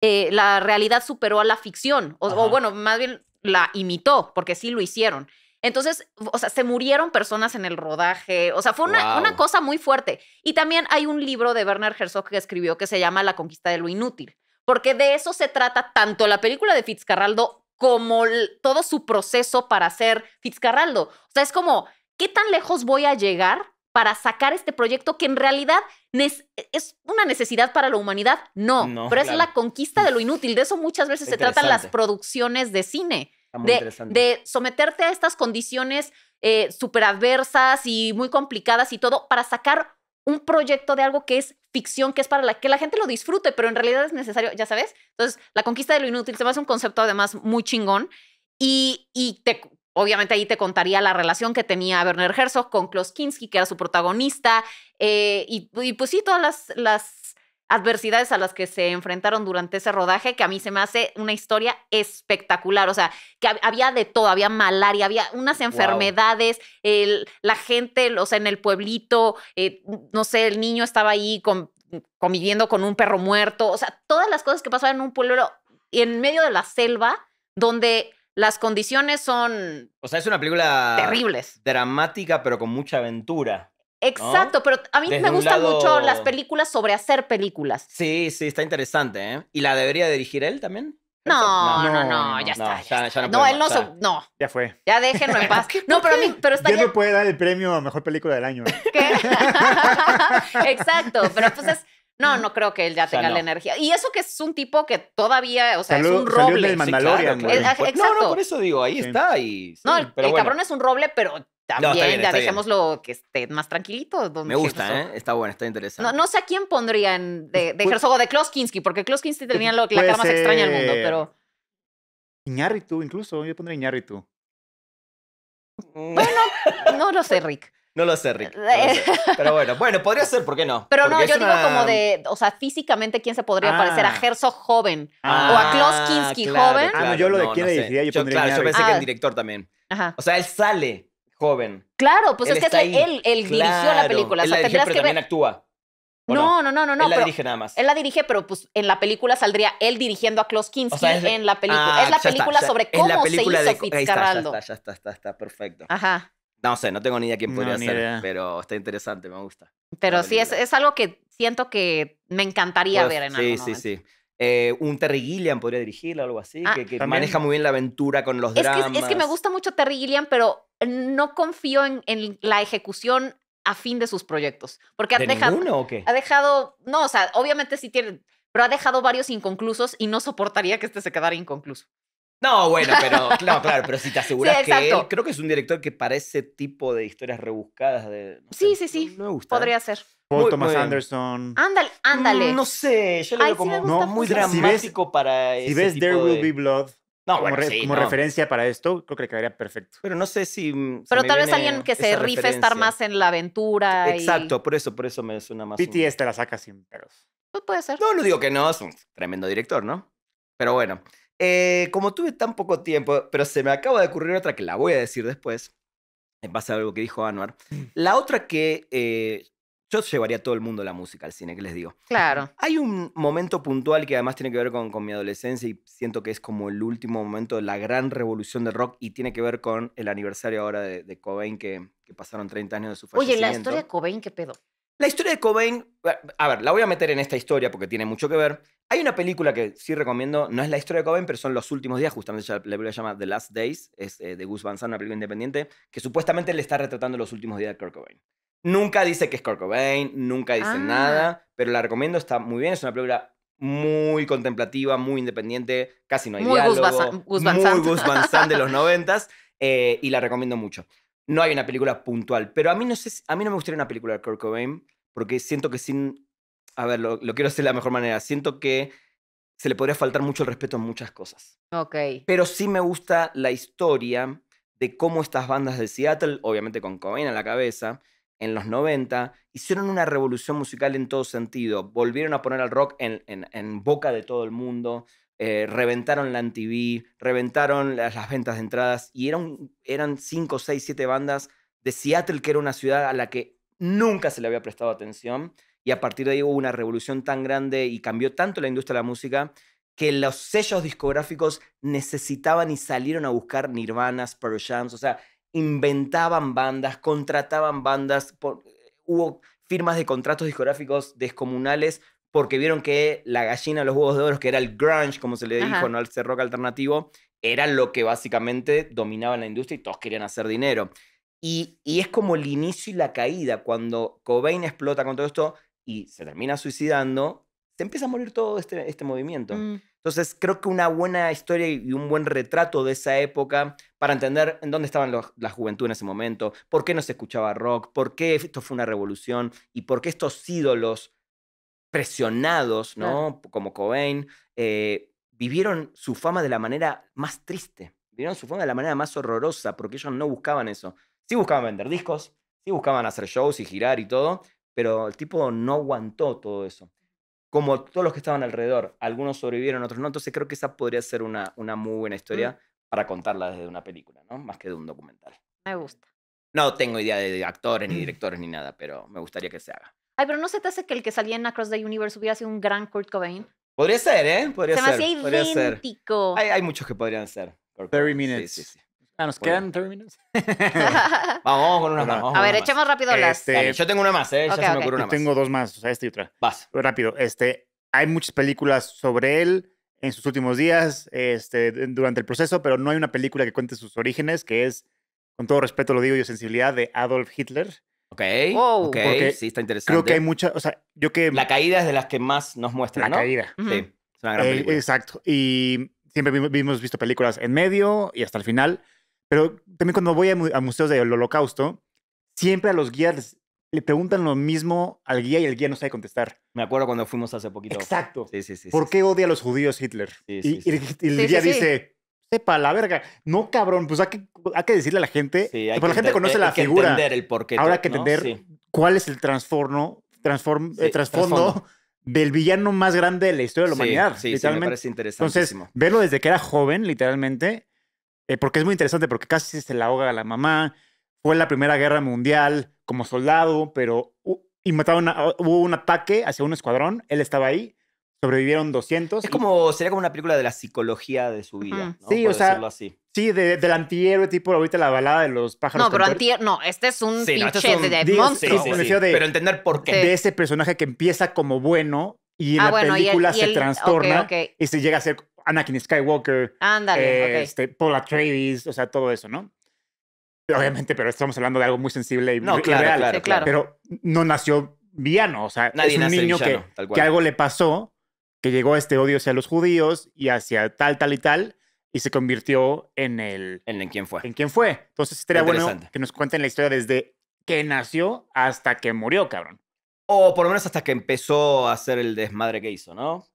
[SPEAKER 2] eh, la realidad superó a la ficción. O, bueno, más bien la imitó, porque sí lo hicieron. Entonces, o sea, se murieron personas en el rodaje. O sea, fue una, una cosa muy fuerte. Y también hay un libro de Werner Herzog que escribió que se llama La conquista de lo inútil. Porque de eso se trata tanto la película de Fitzcarraldo como todo su proceso para hacer Fitzcarraldo. O sea, es como, ¿qué tan lejos voy a llegar para sacar este proyecto que en realidad nes- es una necesidad para la humanidad? No,
[SPEAKER 3] No,
[SPEAKER 2] pero es la conquista de lo inútil. De eso muchas veces se tratan las producciones de cine de, de someterte a estas condiciones eh, súper adversas y muy complicadas y todo para sacar un proyecto de algo que es ficción, que es para la, que la gente lo disfrute, pero en realidad es necesario, ya sabes. Entonces, la conquista de lo inútil se me hace un concepto además muy chingón y, y te, obviamente ahí te contaría la relación que tenía Werner Herzog con Klaus Kinski, que era su protagonista, eh, y, y pues sí, todas las, las adversidades a las que se enfrentaron durante ese rodaje, que a mí se me hace una historia espectacular. O sea, que hab- había de todo, había malaria, había unas enfermedades, el- la gente, o sea, en el pueblito, eh, no sé, el niño estaba ahí con- conviviendo con un perro muerto, o sea, todas las cosas que pasaban en un pueblo en medio de la selva, donde las condiciones son
[SPEAKER 3] O sea, es una película
[SPEAKER 2] terribles.
[SPEAKER 3] dramática, pero con mucha aventura.
[SPEAKER 2] Exacto, pero a mí
[SPEAKER 3] Desde
[SPEAKER 2] me gustan mucho las películas sobre hacer películas.
[SPEAKER 3] Sí, sí, está interesante, ¿eh? ¿Y la debería dirigir él también?
[SPEAKER 2] No, no, no, ya
[SPEAKER 3] no,
[SPEAKER 2] está.
[SPEAKER 3] ya-
[SPEAKER 2] ya
[SPEAKER 3] ya
[SPEAKER 2] está.
[SPEAKER 3] no
[SPEAKER 2] él no, se-
[SPEAKER 3] ya.
[SPEAKER 2] no,
[SPEAKER 1] Ya fue.
[SPEAKER 2] ya déjenlo en paz. No, pero a mí, pero
[SPEAKER 1] Ya
[SPEAKER 2] estaría
[SPEAKER 1] no puede dar el premio a mejor película del año.
[SPEAKER 2] ¿Qué? Exacto, pero pues es. No, no creo que él ya
[SPEAKER 3] O sea,
[SPEAKER 2] tenga
[SPEAKER 3] no.
[SPEAKER 2] la energía. Y eso que es un tipo que todavía, o sea, es un roble.
[SPEAKER 1] del Mandalorian,
[SPEAKER 3] Sí,
[SPEAKER 2] ah,
[SPEAKER 3] Pues- No, no, por eso digo, ahí
[SPEAKER 1] Sí.
[SPEAKER 3] está y... sí,
[SPEAKER 2] no, el,
[SPEAKER 3] pero
[SPEAKER 2] el
[SPEAKER 3] bueno,
[SPEAKER 2] cabrón es un roble, pero también
[SPEAKER 3] bien,
[SPEAKER 2] ya dejémoslo que esté más tranquilito. don
[SPEAKER 3] Me gusta,
[SPEAKER 2] Herzog.
[SPEAKER 3] ¿eh? Está bueno, está interesante.
[SPEAKER 2] No, no sé a quién pondría en, de, de
[SPEAKER 1] Pues-
[SPEAKER 2] Herzog o de Klaus Kinski, porque Klaus Kinski tenía lo- la cara más extraña del mundo,
[SPEAKER 1] ser-
[SPEAKER 2] pero.
[SPEAKER 1] Iñárritu, incluso. Yo pondría Iñárritu.
[SPEAKER 2] No lo sé, Rick.
[SPEAKER 3] No lo sé, Rick. no lo sé. Pero bueno, bueno, podría ser, ¿por qué no?
[SPEAKER 2] Pero no, yo digo
[SPEAKER 3] una-
[SPEAKER 2] como de, o sea, físicamente, ¿quién se podría parecer a
[SPEAKER 1] Ah.
[SPEAKER 2] Herzog joven?
[SPEAKER 1] Ah.
[SPEAKER 2] o a Klaus Kinski
[SPEAKER 3] claro,
[SPEAKER 2] joven.
[SPEAKER 1] Ah, no, yo lo de quién
[SPEAKER 3] sé.
[SPEAKER 1] elegiría, yo pondría
[SPEAKER 3] Claro, yo pensé que
[SPEAKER 2] Ah.
[SPEAKER 3] el director también.
[SPEAKER 2] Ajá.
[SPEAKER 3] O sea, él sale joven.
[SPEAKER 2] Claro, pues
[SPEAKER 3] Él
[SPEAKER 2] es que es- él, él dirigió la película. O
[SPEAKER 3] Él
[SPEAKER 2] sea,
[SPEAKER 3] la dirigió,
[SPEAKER 2] tendrías
[SPEAKER 3] pero
[SPEAKER 2] que
[SPEAKER 3] también
[SPEAKER 2] ver.
[SPEAKER 3] actúa. ¿o
[SPEAKER 2] No, no, no, no, no.
[SPEAKER 3] él la
[SPEAKER 2] pero
[SPEAKER 3] dirige nada más.
[SPEAKER 2] Él la dirige, pero pues en la película saldría él dirigiendo a Klaus Kinski
[SPEAKER 3] O sea, es-
[SPEAKER 2] en la película.
[SPEAKER 3] Ah,
[SPEAKER 2] es la
[SPEAKER 3] ya está,
[SPEAKER 2] película
[SPEAKER 3] ya-
[SPEAKER 2] sobre cómo
[SPEAKER 3] película
[SPEAKER 2] se
[SPEAKER 3] de-
[SPEAKER 2] hizo Fitzcarraldo.
[SPEAKER 3] Ya está, ya está, está, está, perfecto.
[SPEAKER 2] Ajá.
[SPEAKER 3] No sé, no tengo ni idea quién
[SPEAKER 1] No,
[SPEAKER 3] podría
[SPEAKER 1] ni
[SPEAKER 3] ser,
[SPEAKER 1] idea.
[SPEAKER 3] pero está interesante, me gusta.
[SPEAKER 2] Pero sí, es, es algo que siento que me encantaría
[SPEAKER 3] Pues,
[SPEAKER 2] ver en
[SPEAKER 3] sí,
[SPEAKER 2] algún
[SPEAKER 3] sí,
[SPEAKER 2] momento.
[SPEAKER 3] sí. Eh, un Terry Gilliam podría dirigirla o algo así,
[SPEAKER 2] Ah.
[SPEAKER 3] que, maneja muy bien la aventura con los
[SPEAKER 2] Es que, es que me gusta mucho Terry Gilliam, pero no confío en, en la ejecución a fin de sus proyectos. Porque ha
[SPEAKER 3] ¿De
[SPEAKER 2] dejado,
[SPEAKER 3] ninguno o qué?
[SPEAKER 2] ha dejado, no, o sea, obviamente sí tiene, pero ha dejado varios inconclusos y no soportaría que este se quedara inconcluso.
[SPEAKER 3] No, bueno, pero no, claro, pero si te aseguras
[SPEAKER 2] Sí,
[SPEAKER 3] que él, creo que es un director que para ese tipo de historias rebuscadas de no
[SPEAKER 2] Sí,
[SPEAKER 3] sé,
[SPEAKER 2] sí, sí,
[SPEAKER 3] no me gusta. ¿eh?
[SPEAKER 2] Podría ser.
[SPEAKER 1] Paul
[SPEAKER 3] Muy-
[SPEAKER 1] Thomas
[SPEAKER 3] muy.
[SPEAKER 1] Anderson.
[SPEAKER 2] Ándale, ándale.
[SPEAKER 3] Mm, No sé, yo lo
[SPEAKER 2] Ay,
[SPEAKER 3] veo
[SPEAKER 2] sí
[SPEAKER 3] como
[SPEAKER 2] gusta
[SPEAKER 3] muy
[SPEAKER 2] mucho.
[SPEAKER 1] Si ves-
[SPEAKER 3] dramático para
[SPEAKER 1] Si
[SPEAKER 3] ese
[SPEAKER 1] ves
[SPEAKER 3] tipo
[SPEAKER 1] There Will
[SPEAKER 3] de-
[SPEAKER 1] Be Blood
[SPEAKER 3] No,
[SPEAKER 1] como,
[SPEAKER 3] bueno,
[SPEAKER 1] re-
[SPEAKER 3] sí,
[SPEAKER 1] como
[SPEAKER 3] no.
[SPEAKER 1] referencia para esto, creo que le quedaría perfecto.
[SPEAKER 3] Pero no sé si mm,
[SPEAKER 2] pero tal vez alguien que se rife estar más en la aventura. y-
[SPEAKER 3] Exacto, por eso, por eso me suena más. un-
[SPEAKER 1] BTS te la saca sin peros.
[SPEAKER 2] Pues puede ser.
[SPEAKER 3] No, no digo que no, es un tremendo director, ¿no? Pero bueno, eh, como tuve tan poco tiempo, pero se me acaba de ocurrir otra que la voy a decir después, en base a algo que dijo Anwar. La otra que eh, yo llevaría a todo el mundo la música, al cine, que les digo.
[SPEAKER 2] Claro.
[SPEAKER 3] Hay un momento puntual que además tiene que ver con, con mi adolescencia y siento que es como el último momento de la gran revolución del rock y tiene que ver con el aniversario ahora de, de Cobain que, que pasaron 30 años de su
[SPEAKER 2] Oye,
[SPEAKER 3] fallecimiento.
[SPEAKER 2] la historia de Cobain, ¿qué pedo?
[SPEAKER 3] La historia de Cobain, a ver, la voy a meter en esta historia porque tiene mucho que ver. Hay una película que sí recomiendo, no es la historia de Cobain, pero son los últimos días, justamente la película se llama The Last Days, es eh, de Gus Van Sant, una película independiente, que supuestamente le está retratando los últimos días de Kurt Cobain. Nunca dice que es Kurt Cobain, nunca dice
[SPEAKER 2] Ah.
[SPEAKER 3] nada, pero la recomiendo, está muy bien, es una película muy contemplativa, muy independiente, casi no hay
[SPEAKER 2] Muy Gus
[SPEAKER 3] diálogo,
[SPEAKER 2] Van Gus Van
[SPEAKER 3] muy. Gus Van Sant de los noventas, eh, y la recomiendo mucho. No hay una película puntual, pero a mí no, sé, a mí no me gustaría una película de Kurt Cobain porque siento que sin... A ver, lo, lo quiero hacer de la mejor manera. Siento que se le podría faltar mucho el respeto en muchas cosas.
[SPEAKER 2] Ok.
[SPEAKER 3] Pero sí me gusta la historia de cómo estas bandas de Seattle, obviamente con Cobain a la cabeza, en los 90, hicieron una revolución musical en todo sentido. Volvieron a poner al rock en, boca de todo el mundo, eh, reventaron la MTV, reventaron las, ventas de entradas y eran, eran 5, 6, 7 bandas de Seattle, que era una ciudad a la que nunca se le había prestado atención. Y a partir de ahí hubo una revolución tan grande y cambió tanto la industria de la música que los sellos discográficos necesitaban y salieron a buscar Nirvanas, Pearl Jams, o sea, inventaban bandas, contrataban bandas, por- hubo firmas de contratos discográficos descomunales porque vieron que la gallina de los huevos de oro, que era el grunge, como se le
[SPEAKER 2] Ajá.
[SPEAKER 3] dijo, no al ser rock alternativo, era lo que básicamente dominaba en la industria y todos querían hacer dinero. Y, y es como el inicio y la caída. Cuando Cobain explota con todo esto y se termina suicidando, se empieza a morir todo este, este movimiento.
[SPEAKER 2] Mm.
[SPEAKER 3] Entonces, creo que una buena historia y un buen retrato de esa época para entender en dónde estaban los- la juventud en ese momento, por qué no se escuchaba rock, por qué esto fue una revolución y por qué estos ídolos presionados, ¿no? Como Cobain, eh, vivieron su fama de la manera más triste, vivieron su fama de la manera más horrorosa, porque ellos no buscaban eso. Sí buscaban vender discos, sí buscaban hacer shows y girar y todo, pero el tipo no aguantó todo eso como todos los que estaban alrededor. Algunos sobrevivieron, otros no. Entonces creo que esa podría ser una, una muy buena historia para contarla desde una película, ¿no? Más que de un documental.
[SPEAKER 2] Me gusta.
[SPEAKER 3] No tengo idea de actores, ni directores, ni nada, pero me gustaría que se haga.
[SPEAKER 2] Ay, pero ¿no se te hace que el que salía en Across the Universe hubiera sido un gran Kurt Cobain?
[SPEAKER 3] Podría ser, ¿eh? Podría
[SPEAKER 2] se me
[SPEAKER 3] ser.
[SPEAKER 2] hacía
[SPEAKER 3] podría ser.
[SPEAKER 2] idéntico.
[SPEAKER 3] Hay, hay muchos que podrían ser. Kurt
[SPEAKER 1] 30
[SPEAKER 3] Cobain.
[SPEAKER 1] minutes.
[SPEAKER 3] Sí, sí, sí.
[SPEAKER 1] Ah, ¿nos
[SPEAKER 3] Bueno.
[SPEAKER 1] quedan 30 minutos?
[SPEAKER 3] Vamos, con una más. vamos
[SPEAKER 2] A ver, echemos rápido las.
[SPEAKER 1] Este,
[SPEAKER 3] Dale, yo tengo una más, ¿eh? Ya
[SPEAKER 2] Ok,
[SPEAKER 3] se me
[SPEAKER 2] ok.
[SPEAKER 3] ocurrió una
[SPEAKER 1] Yo
[SPEAKER 3] más.
[SPEAKER 1] tengo dos más, o sea, esta y otra.
[SPEAKER 3] Vas.
[SPEAKER 1] Rápido, este, hay muchas películas sobre él en sus últimos días, este, durante el proceso, pero no hay una película que cuente sus orígenes, que es, con todo respeto lo digo y sensibilidad, de Adolf Hitler.
[SPEAKER 3] Ok.
[SPEAKER 2] Wow.
[SPEAKER 3] Ok,
[SPEAKER 1] Porque
[SPEAKER 3] sí, está interesante.
[SPEAKER 1] Creo que hay mucha, o sea, yo que...
[SPEAKER 3] La caída es de las que más nos muestran,
[SPEAKER 1] la
[SPEAKER 3] ¿no?
[SPEAKER 1] caída.
[SPEAKER 3] Sí, es una gran
[SPEAKER 1] Eh,
[SPEAKER 3] película.
[SPEAKER 1] exacto. Y siempre vimos visto películas en medio y hasta el final. Pero también cuando voy a, mu- a museos del holocausto, siempre a los guías le preguntan lo mismo al guía y el guía no sabe contestar.
[SPEAKER 3] Me acuerdo cuando fuimos hace poquito.
[SPEAKER 1] Exacto.
[SPEAKER 3] Sí, sí, sí.
[SPEAKER 1] ¿Por
[SPEAKER 3] sí,
[SPEAKER 1] qué odia a los judíos Hitler?
[SPEAKER 3] Sí,
[SPEAKER 1] y,
[SPEAKER 3] sí,
[SPEAKER 1] y el- y el
[SPEAKER 2] Sí,
[SPEAKER 1] guía
[SPEAKER 2] sí, sí.
[SPEAKER 1] dice, sepa la verga. No, cabrón, pues hay que, hay que decirle a la gente.
[SPEAKER 3] Sí, hay
[SPEAKER 1] pues la
[SPEAKER 3] que
[SPEAKER 1] gente conoce
[SPEAKER 3] hay
[SPEAKER 1] la
[SPEAKER 3] que
[SPEAKER 1] figura.
[SPEAKER 3] entender el porqué.
[SPEAKER 1] Ahora
[SPEAKER 3] to-
[SPEAKER 1] hay que
[SPEAKER 3] ¿no?
[SPEAKER 1] entender
[SPEAKER 3] Sí.
[SPEAKER 1] ¿Cuál es el transformo, transform,
[SPEAKER 3] Sí,
[SPEAKER 1] eh, trasfondo del villano más grande de la historia de la
[SPEAKER 3] Sí,
[SPEAKER 1] humanidad?
[SPEAKER 3] Sí, sí, me
[SPEAKER 1] literalmente.
[SPEAKER 3] parece
[SPEAKER 1] Entonces,
[SPEAKER 3] interesantísimo.
[SPEAKER 1] verlo desde que era joven, literalmente, eh, porque es muy interesante, porque casi se la ahoga a la mamá. Fue la Primera Guerra Mundial como soldado, pero y mataron a- hubo un ataque hacia un escuadrón. Él estaba ahí, sobrevivieron 200.
[SPEAKER 3] es
[SPEAKER 1] y-
[SPEAKER 3] como, sería como una película de la psicología de su vida. ¿no?
[SPEAKER 1] Sí,
[SPEAKER 3] Por
[SPEAKER 1] o sea,
[SPEAKER 3] decirlo así.
[SPEAKER 1] Sí, de- del antihéroe, tipo ahorita la balada de los pájaros.
[SPEAKER 2] No, pero antier, no, este es un
[SPEAKER 3] Sí, no, este es
[SPEAKER 2] pinche
[SPEAKER 3] un-
[SPEAKER 2] de monstruo.
[SPEAKER 1] sí, sí, me refiero de-
[SPEAKER 3] Pero entender por qué.
[SPEAKER 1] De ese personaje que empieza como bueno y en
[SPEAKER 2] ah,
[SPEAKER 1] la
[SPEAKER 2] bueno, y el-
[SPEAKER 1] película
[SPEAKER 2] y
[SPEAKER 1] se
[SPEAKER 2] el-
[SPEAKER 1] trastorna y se llega a ser Anakin Skywalker,
[SPEAKER 2] Ándale,
[SPEAKER 1] eh, este, Paul Atreides, o sea, todo eso, ¿no? Obviamente, pero estamos hablando de algo muy sensible y,
[SPEAKER 3] No,
[SPEAKER 1] y
[SPEAKER 3] claro,
[SPEAKER 1] real.
[SPEAKER 3] claro,
[SPEAKER 2] Sí, claro.
[SPEAKER 1] Pero no nació villano, o sea,
[SPEAKER 3] Nadie
[SPEAKER 1] es un niño
[SPEAKER 3] villano,
[SPEAKER 1] que, algo le pasó, que llegó a este odio hacia los judíos y hacia tal, tal y tal, y se convirtió en el
[SPEAKER 3] En, en quién fue.
[SPEAKER 1] en quién fue. Entonces estaría bueno que nos cuenten la historia desde que nació hasta que murió, cabrón.
[SPEAKER 3] O por lo menos hasta que empezó a hacer el desmadre que hizo, ¿no?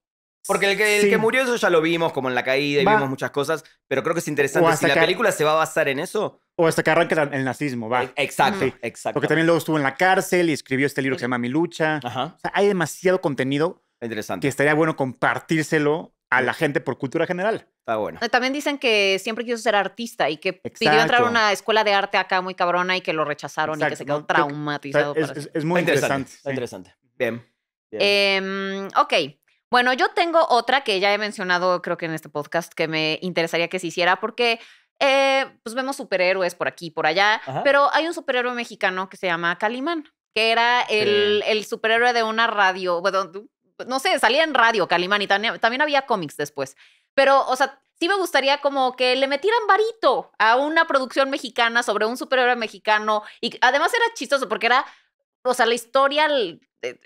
[SPEAKER 3] Porque el que, el
[SPEAKER 1] Sí.
[SPEAKER 3] que murió, eso ya lo vimos, como en la caída, y
[SPEAKER 1] Va.
[SPEAKER 3] vimos muchas cosas. Pero creo que es interesante. Si
[SPEAKER 1] hasta
[SPEAKER 3] la
[SPEAKER 1] que-
[SPEAKER 3] película se va a basar en eso.
[SPEAKER 1] O hasta que arranque la- el nazismo, va.
[SPEAKER 3] e- Exacto,
[SPEAKER 2] Ujú.
[SPEAKER 3] exacto.
[SPEAKER 1] Porque también luego estuvo en la cárcel y escribió este libro que se llama Mi lucha.
[SPEAKER 3] Ajá,
[SPEAKER 1] O sea, hay demasiado contenido
[SPEAKER 3] interesante.
[SPEAKER 1] que estaría bueno compartírselo a la gente por cultura general.
[SPEAKER 3] Está bueno.
[SPEAKER 2] Eh, También dicen que siempre quiso ser artista y que pidió entrar a
[SPEAKER 1] Exacto.
[SPEAKER 2] una escuela de arte acá muy cabrona y que lo rechazaron y que
[SPEAKER 1] Exacto,
[SPEAKER 2] se quedó traumatizado.
[SPEAKER 1] es, es- es muy
[SPEAKER 3] Está
[SPEAKER 1] interesante.
[SPEAKER 3] Está
[SPEAKER 1] sí.
[SPEAKER 3] interesante. Bien. bien.
[SPEAKER 2] Em, ok. Bueno, yo tengo otra que ya he mencionado, creo que en este podcast, que me interesaría que se hiciera, porque eh, pues vemos superhéroes por aquí y por allá,
[SPEAKER 3] Ajá.
[SPEAKER 2] pero hay un superhéroe mexicano que se llama Calimán, que era el, el superhéroe de una radio, bueno, no sé, salía en radio Calimán y también, también había cómics después. Pero, o sea, sí me gustaría como que le metieran varito a una producción mexicana sobre un superhéroe mexicano. Y además era chistoso porque era, o sea, la historia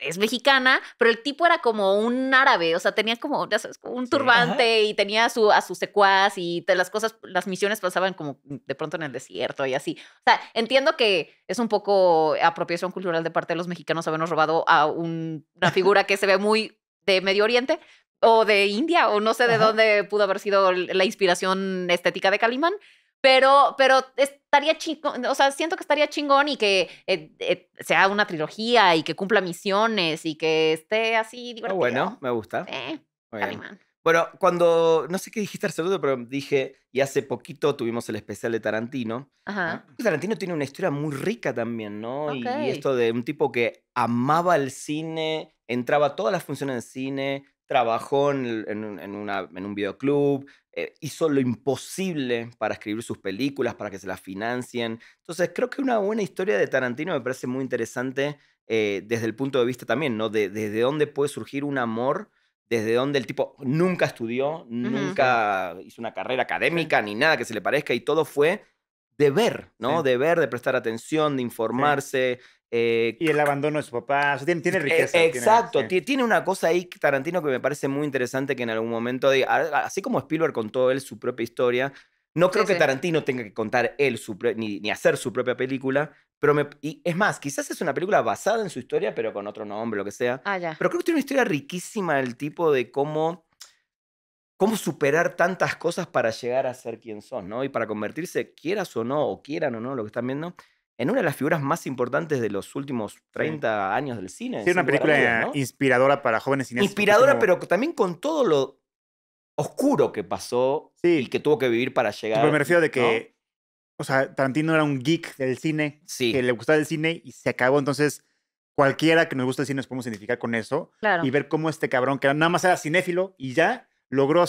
[SPEAKER 2] es mexicana, pero el tipo era como un árabe, o sea, tenía como, ya sabes, como un
[SPEAKER 1] Sí.
[SPEAKER 2] turbante y tenía a su, a secuaz y te- las cosas, las misiones pasaban como de pronto en el desierto y así. O sea, entiendo que es un poco apropiación cultural de parte de los mexicanos habernos robado a un- una figura que se ve muy de Medio Oriente o de India o no sé de
[SPEAKER 3] Ajá.
[SPEAKER 2] dónde pudo haber sido la inspiración estética de Calimán. Pero, pero estaría chingón, o sea, siento que estaría chingón y que eh, eh, sea una trilogía y que cumpla misiones y que esté así
[SPEAKER 3] Ah,
[SPEAKER 2] divertido.
[SPEAKER 3] bueno, me gusta.
[SPEAKER 2] Sí.
[SPEAKER 3] Bueno, cuando, no sé qué dijiste al saludo, pero dije, y hace poquito tuvimos el especial de Tarantino.
[SPEAKER 2] Ajá.
[SPEAKER 3] Tarantino tiene una historia muy rica también, ¿no? Y- esto de un tipo que amaba el cine, entraba a todas las funciones de cine, trabajó en, en un- en una- en un videoclub, eh, hizo lo imposible para escribir sus películas, para que se las financien. Entonces, creo que una buena historia de Tarantino me parece muy interesante eh, desde el punto de vista también, ¿no? De, desde dónde puede surgir un amor, desde dónde el tipo nunca estudió, nunca hizo una carrera académica ni nada que se le parezca y todo fue de ver, ¿no?
[SPEAKER 1] Sí.
[SPEAKER 3] De ver, de prestar atención, de informarse. Eh,
[SPEAKER 1] Y el abandono de su papá. o sea, tiene, tiene
[SPEAKER 3] eh,
[SPEAKER 1] riqueza. tiene-
[SPEAKER 3] Exacto,
[SPEAKER 1] sí.
[SPEAKER 3] ti- tiene una cosa ahí, Tarantino, que me parece muy interesante que en algún momento, así como Spielberg contó él su propia historia, no creo
[SPEAKER 2] Sí,
[SPEAKER 3] que
[SPEAKER 2] sí.
[SPEAKER 3] Tarantino tenga que contar él su ni, ni hacer su propia película, pero me, y es más, quizás es una película basada en su historia, pero con otro nombre, lo que sea.
[SPEAKER 2] Ah, ya.
[SPEAKER 3] Pero creo que tiene una historia riquísima el tipo de cómo, cómo superar tantas cosas para llegar a ser quien sos, ¿no? Y para convertirse, quieras o no, o quieran o no, lo que están viendo, en una de las figuras más importantes de los últimos 30 años del cine.
[SPEAKER 1] Sí, una película
[SPEAKER 3] dudas, ¿no?
[SPEAKER 1] inspiradora para jóvenes cineastas.
[SPEAKER 3] Inspiradora,
[SPEAKER 1] como-
[SPEAKER 3] pero también con todo lo oscuro que pasó
[SPEAKER 1] Sí.
[SPEAKER 3] y que tuvo que vivir para llegar.
[SPEAKER 1] Pero me refiero de
[SPEAKER 3] ¿no?
[SPEAKER 1] que, o sea, Tarantino era un geek del cine,
[SPEAKER 3] Sí.
[SPEAKER 1] que le gustaba el cine y se acabó. Entonces, cualquiera que nos guste el cine nos podemos identificar con eso
[SPEAKER 2] Claro.
[SPEAKER 1] y ver cómo este cabrón, que nada más era cinéfilo y ya logró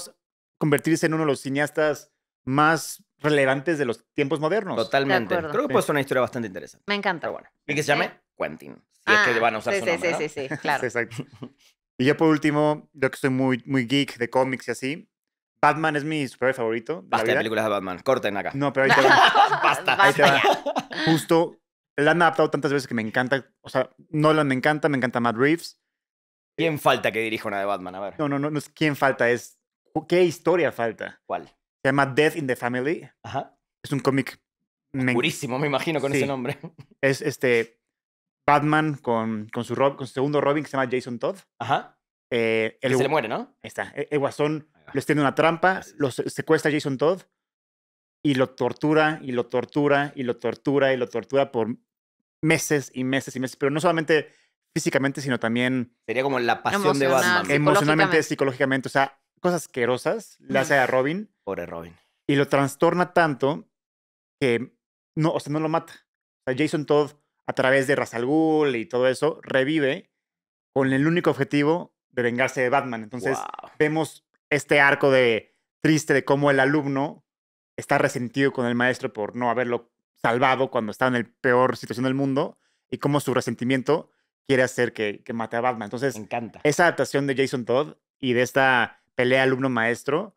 [SPEAKER 1] convertirse en uno de los cineastas más relevantes de los tiempos modernos.
[SPEAKER 3] Totalmente. Creo que
[SPEAKER 1] Sí.
[SPEAKER 3] puede ser una historia bastante interesante.
[SPEAKER 2] Me encanta.
[SPEAKER 3] Pero bueno. Y que se llame Quentin. Si
[SPEAKER 2] Ah,
[SPEAKER 3] es que van a usar
[SPEAKER 2] sí,
[SPEAKER 3] su nombre,
[SPEAKER 2] sí,
[SPEAKER 3] ¿no?
[SPEAKER 2] sí, sí, claro.
[SPEAKER 1] Sí, exacto. Y yo por último, yo que estoy muy, muy geek de cómics y así, Batman es mi superhéroe favorito. De la
[SPEAKER 3] Basta de
[SPEAKER 1] vida.
[SPEAKER 3] películas de Batman. Corten acá.
[SPEAKER 1] No, pero ahí te va.
[SPEAKER 3] Basta.
[SPEAKER 1] Ahí te va.
[SPEAKER 2] ya.
[SPEAKER 1] Justo, la han adaptado tantas veces que me encanta. O sea, Nolan me encanta, me encanta Matt Reeves.
[SPEAKER 3] ¿Quién falta que dirija una de Batman? A ver.
[SPEAKER 1] No, no, no, no es quién falta, es qué historia falta.
[SPEAKER 3] ¿Cuál?
[SPEAKER 1] Se llama Death in the Family.
[SPEAKER 3] Ajá.
[SPEAKER 1] Es un cómic.
[SPEAKER 3] Purísimo, me imagino, con
[SPEAKER 1] Sí.
[SPEAKER 3] ese nombre.
[SPEAKER 1] Es este Batman con, con, su, Rob- con su segundo Robin que se llama Jason Todd.
[SPEAKER 3] Ajá.
[SPEAKER 1] Eh,
[SPEAKER 3] Que
[SPEAKER 1] el,
[SPEAKER 3] se le muere, ¿no?
[SPEAKER 1] ahí está. El, el guasón les tiene una trampa,
[SPEAKER 3] Así es.
[SPEAKER 1] lo se- secuestra Jason Todd y lo tortura y lo tortura y lo tortura y lo tortura por meses y meses y meses. Pero no solamente físicamente, sino también
[SPEAKER 3] Sería como la pasión de Batman.
[SPEAKER 1] emocionalmente,
[SPEAKER 2] Psicológicamente.
[SPEAKER 1] psicológicamente. O sea, cosas asquerosas le hace a Robin
[SPEAKER 3] Pobre Robin.
[SPEAKER 1] y lo trastorna tanto que no, o sea, no lo mata. O sea, Jason Todd, a través de Ra's al Ghul y todo eso, revive con el único objetivo de vengarse de Batman. Entonces,
[SPEAKER 3] Wow.
[SPEAKER 1] vemos este arco de triste de cómo el alumno está resentido con el maestro por no haberlo salvado cuando estaba en la peor situación del mundo y cómo su resentimiento quiere hacer que, que mate a Batman. Entonces,
[SPEAKER 3] Me encanta.
[SPEAKER 1] esa adaptación de Jason Todd y de esta pelea alumno-maestro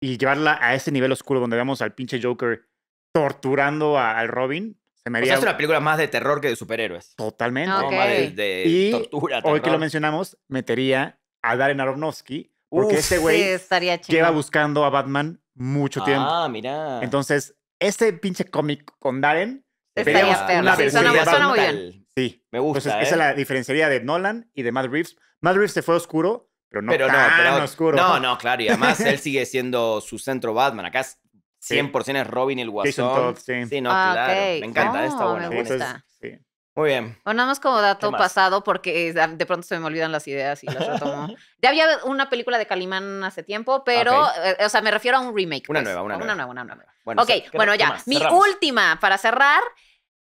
[SPEAKER 1] y llevarla a ese nivel oscuro donde vemos al pinche Joker torturando a- al Robin, se me
[SPEAKER 3] O
[SPEAKER 1] haría
[SPEAKER 3] sea, es una película más de terror que de superhéroes.
[SPEAKER 1] totalmente.
[SPEAKER 3] ¿no?
[SPEAKER 2] Ok.
[SPEAKER 3] Más de, de
[SPEAKER 1] Y
[SPEAKER 3] tortura,
[SPEAKER 1] Hoy que lo mencionamos, metería a Darren Aronofsky, porque
[SPEAKER 3] Uf,
[SPEAKER 1] este
[SPEAKER 2] Sí,
[SPEAKER 1] güey
[SPEAKER 2] estaría chido.
[SPEAKER 1] lleva buscando a Batman mucho tiempo.
[SPEAKER 3] Ah, mira.
[SPEAKER 1] Entonces, este pinche cómic con Darren,
[SPEAKER 2] Estaría
[SPEAKER 1] veríamos
[SPEAKER 2] perro,
[SPEAKER 1] una
[SPEAKER 2] sí, suena- muy bien.
[SPEAKER 1] Sí.
[SPEAKER 3] Me gusta,
[SPEAKER 1] Entonces,
[SPEAKER 3] ¿eh?
[SPEAKER 1] esa es la diferenciaría de Nolan y de Matt Reeves. Matt Reeves se fue oscuro, pero no
[SPEAKER 3] pero no,
[SPEAKER 1] tan
[SPEAKER 3] pero,
[SPEAKER 1] oscuro.
[SPEAKER 3] No, no, claro. Y además él sigue siendo su centro Batman. Acá es 100% es Robin el Guasón.
[SPEAKER 1] Jason Todd, sí.
[SPEAKER 3] Sí, no,
[SPEAKER 2] Ah,
[SPEAKER 3] claro.
[SPEAKER 2] ok.
[SPEAKER 3] Me encanta,
[SPEAKER 2] Oh,
[SPEAKER 3] está
[SPEAKER 2] me
[SPEAKER 3] buena.
[SPEAKER 1] Sí,
[SPEAKER 3] buena.
[SPEAKER 2] gusta.
[SPEAKER 1] entonces, sí.
[SPEAKER 3] Muy bien.
[SPEAKER 2] O nada más como dato pasado, porque eh, de pronto se me olvidan las ideas y las retomo. ya había una película de Calimán hace tiempo, pero,
[SPEAKER 3] Ok.
[SPEAKER 2] eh, o sea, me refiero a un remake.
[SPEAKER 3] Una
[SPEAKER 2] pues.
[SPEAKER 3] nueva, una
[SPEAKER 2] Una
[SPEAKER 3] nueva.
[SPEAKER 2] nueva, una nueva.
[SPEAKER 3] Bueno,
[SPEAKER 2] ok,
[SPEAKER 3] ¿qué- qué-
[SPEAKER 2] bueno, ya.
[SPEAKER 3] más?
[SPEAKER 2] Mi
[SPEAKER 3] Cerramos.
[SPEAKER 2] última, para cerrar,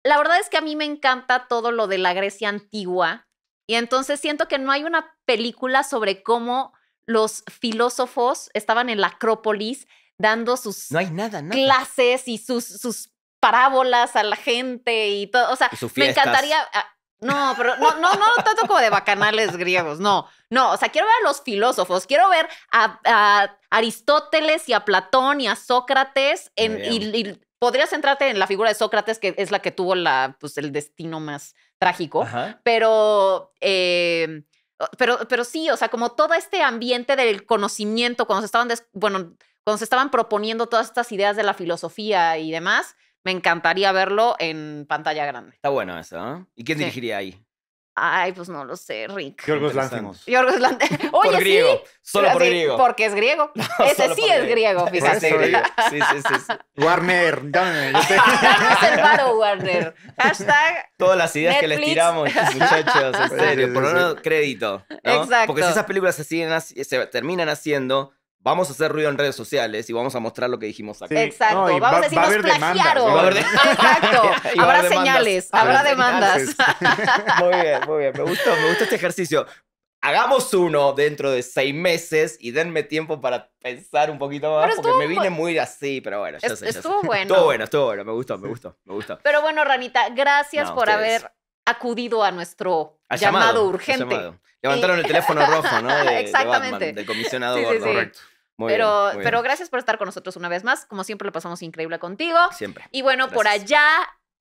[SPEAKER 2] la verdad es que a mí me encanta todo lo de la Grecia antigua. Y entonces siento que no hay una película sobre cómo los filósofos estaban en la Acrópolis dando sus
[SPEAKER 3] No hay nada, nada.
[SPEAKER 2] clases y sus, sus parábolas a la gente y todo. O sea, me encantaría. ah, No, pero no, no, no tanto como de bacanales griegos, no. No, o sea, quiero ver a los filósofos, quiero ver a, a Aristóteles y a Platón y a Sócrates. En, y podrías centrarte en la figura de Sócrates, que es la que tuvo la, pues, el destino más trágico.
[SPEAKER 3] Ajá.
[SPEAKER 2] Pero, eh, pero, pero sí, o sea, como todo este ambiente del conocimiento, cuando se estaban, des- bueno, cuando se estaban proponiendo todas estas ideas de la filosofía y demás, me encantaría verlo en pantalla grande.
[SPEAKER 3] Está bueno eso, ¿no? ¿Y quién
[SPEAKER 2] Sí.
[SPEAKER 3] dirigiría ahí?
[SPEAKER 2] Ay, pues no lo sé, Rick.
[SPEAKER 1] Yorgos. Lanthimos.
[SPEAKER 2] Yorgos Lanthimos. Oye,
[SPEAKER 3] por
[SPEAKER 2] sí.
[SPEAKER 3] griego. Solo por
[SPEAKER 2] Sí,
[SPEAKER 3] griego.
[SPEAKER 2] Porque es griego. Ese sí es
[SPEAKER 3] griego.
[SPEAKER 2] fíjate.
[SPEAKER 3] es griego. Sí, sí, sí, sí.
[SPEAKER 1] Warner, sé.
[SPEAKER 2] Danos el varo, Warner. Hashtag.
[SPEAKER 3] Todas las ideas que les tiramos, muchachos, en
[SPEAKER 1] Sí,
[SPEAKER 3] serio,
[SPEAKER 1] sí,
[SPEAKER 3] por
[SPEAKER 1] sí.
[SPEAKER 3] lo menos crédito. ¿no?
[SPEAKER 2] Exacto.
[SPEAKER 3] Porque si esas películas se, siguen se terminan haciendo, vamos a hacer ruido en redes sociales y vamos a mostrar lo que dijimos acá.
[SPEAKER 1] Sí.
[SPEAKER 2] Exacto.
[SPEAKER 1] No,
[SPEAKER 2] Vamos
[SPEAKER 1] va-
[SPEAKER 2] a decir,
[SPEAKER 1] va a
[SPEAKER 2] nos plagiaron.
[SPEAKER 3] va a haber de-
[SPEAKER 2] Exacto.
[SPEAKER 3] Va a
[SPEAKER 2] Habrá
[SPEAKER 3] haber
[SPEAKER 2] señales,
[SPEAKER 3] a
[SPEAKER 2] habrá demandas.
[SPEAKER 1] señales.
[SPEAKER 3] Muy bien, muy bien. Me gustó, me gustó este ejercicio. Hagamos uno dentro de seis meses y denme tiempo para pensar un poquito más porque me vine muy así, pero bueno, ya
[SPEAKER 2] Es-
[SPEAKER 3] sé, ya sé.
[SPEAKER 2] estuvo bueno.
[SPEAKER 3] Estuvo bueno, estuvo bueno. Me gustó, me gustó, me gustó.
[SPEAKER 2] Pero bueno, Ranita, gracias
[SPEAKER 3] No,
[SPEAKER 2] por
[SPEAKER 3] ustedes.
[SPEAKER 2] haber acudido a nuestro
[SPEAKER 3] Ha
[SPEAKER 2] llamado,
[SPEAKER 3] llamado,
[SPEAKER 2] urgente.
[SPEAKER 3] llamado. Levantaron el teléfono rojo, ¿no? De, de
[SPEAKER 2] Exactamente.
[SPEAKER 3] Batman, del comisionado
[SPEAKER 2] Sí, sí, sí.
[SPEAKER 1] Correcto.
[SPEAKER 3] Muy
[SPEAKER 2] pero,
[SPEAKER 3] bien, muy
[SPEAKER 2] pero
[SPEAKER 3] bien.
[SPEAKER 2] gracias por estar con nosotros una vez más. Como siempre, lo pasamos increíble contigo.
[SPEAKER 3] Siempre.
[SPEAKER 2] Y bueno, por allá,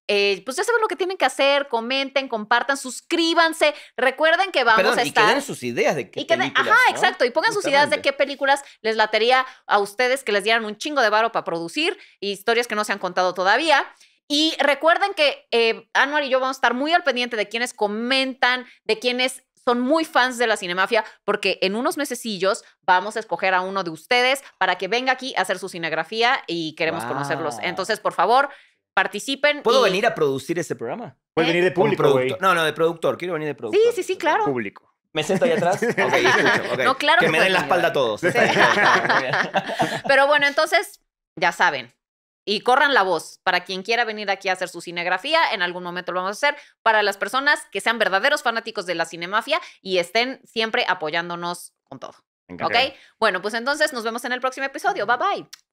[SPEAKER 2] eh, pues ya saben lo que tienen que hacer. Comenten, compartan, suscríbanse. Recuerden que vamos
[SPEAKER 3] Perdón,
[SPEAKER 2] a
[SPEAKER 3] y
[SPEAKER 2] estar.
[SPEAKER 3] que den sus ideas de qué
[SPEAKER 2] Y que den-
[SPEAKER 3] películas,
[SPEAKER 2] ajá,
[SPEAKER 3] ¿no?
[SPEAKER 2] exacto. Y pongan sus ideas de qué películas les latería a ustedes que les dieran un chingo de varo para producir y historias que no se han contado todavía. Y recuerden que eh, Anuar y yo vamos a estar muy al pendiente de quienes comentan, de quienes son muy fans de la Cinemafia, porque en unos mesecillos vamos a escoger a uno de ustedes para que venga aquí a hacer su cinegrafía y queremos conocerlos. Entonces, por favor, participen.
[SPEAKER 3] ¿Puedo
[SPEAKER 2] y-
[SPEAKER 3] venir a producir ese programa?
[SPEAKER 1] Puedes
[SPEAKER 2] ¿Eh?
[SPEAKER 1] venir de
[SPEAKER 3] Como
[SPEAKER 1] público, güey.
[SPEAKER 3] No, no, de productor. Quiero venir de
[SPEAKER 2] Sí,
[SPEAKER 3] productor.
[SPEAKER 2] sí, sí, claro.
[SPEAKER 1] Público.
[SPEAKER 3] ¿Me siento ahí atrás? Ok, escucho. ok.
[SPEAKER 2] No, claro
[SPEAKER 3] que
[SPEAKER 2] que
[SPEAKER 3] me den la espalda a todos.
[SPEAKER 2] Sí. Pero bueno, entonces, ya saben. Y corran la voz. Para quien quiera venir aquí a hacer su cinegrafía, en algún momento lo vamos a hacer. Para las personas que sean verdaderos fanáticos de la cinemafia y estén siempre apoyándonos con todo. ¿Ok? Bueno, pues entonces nos vemos en el próximo episodio. Bye bye.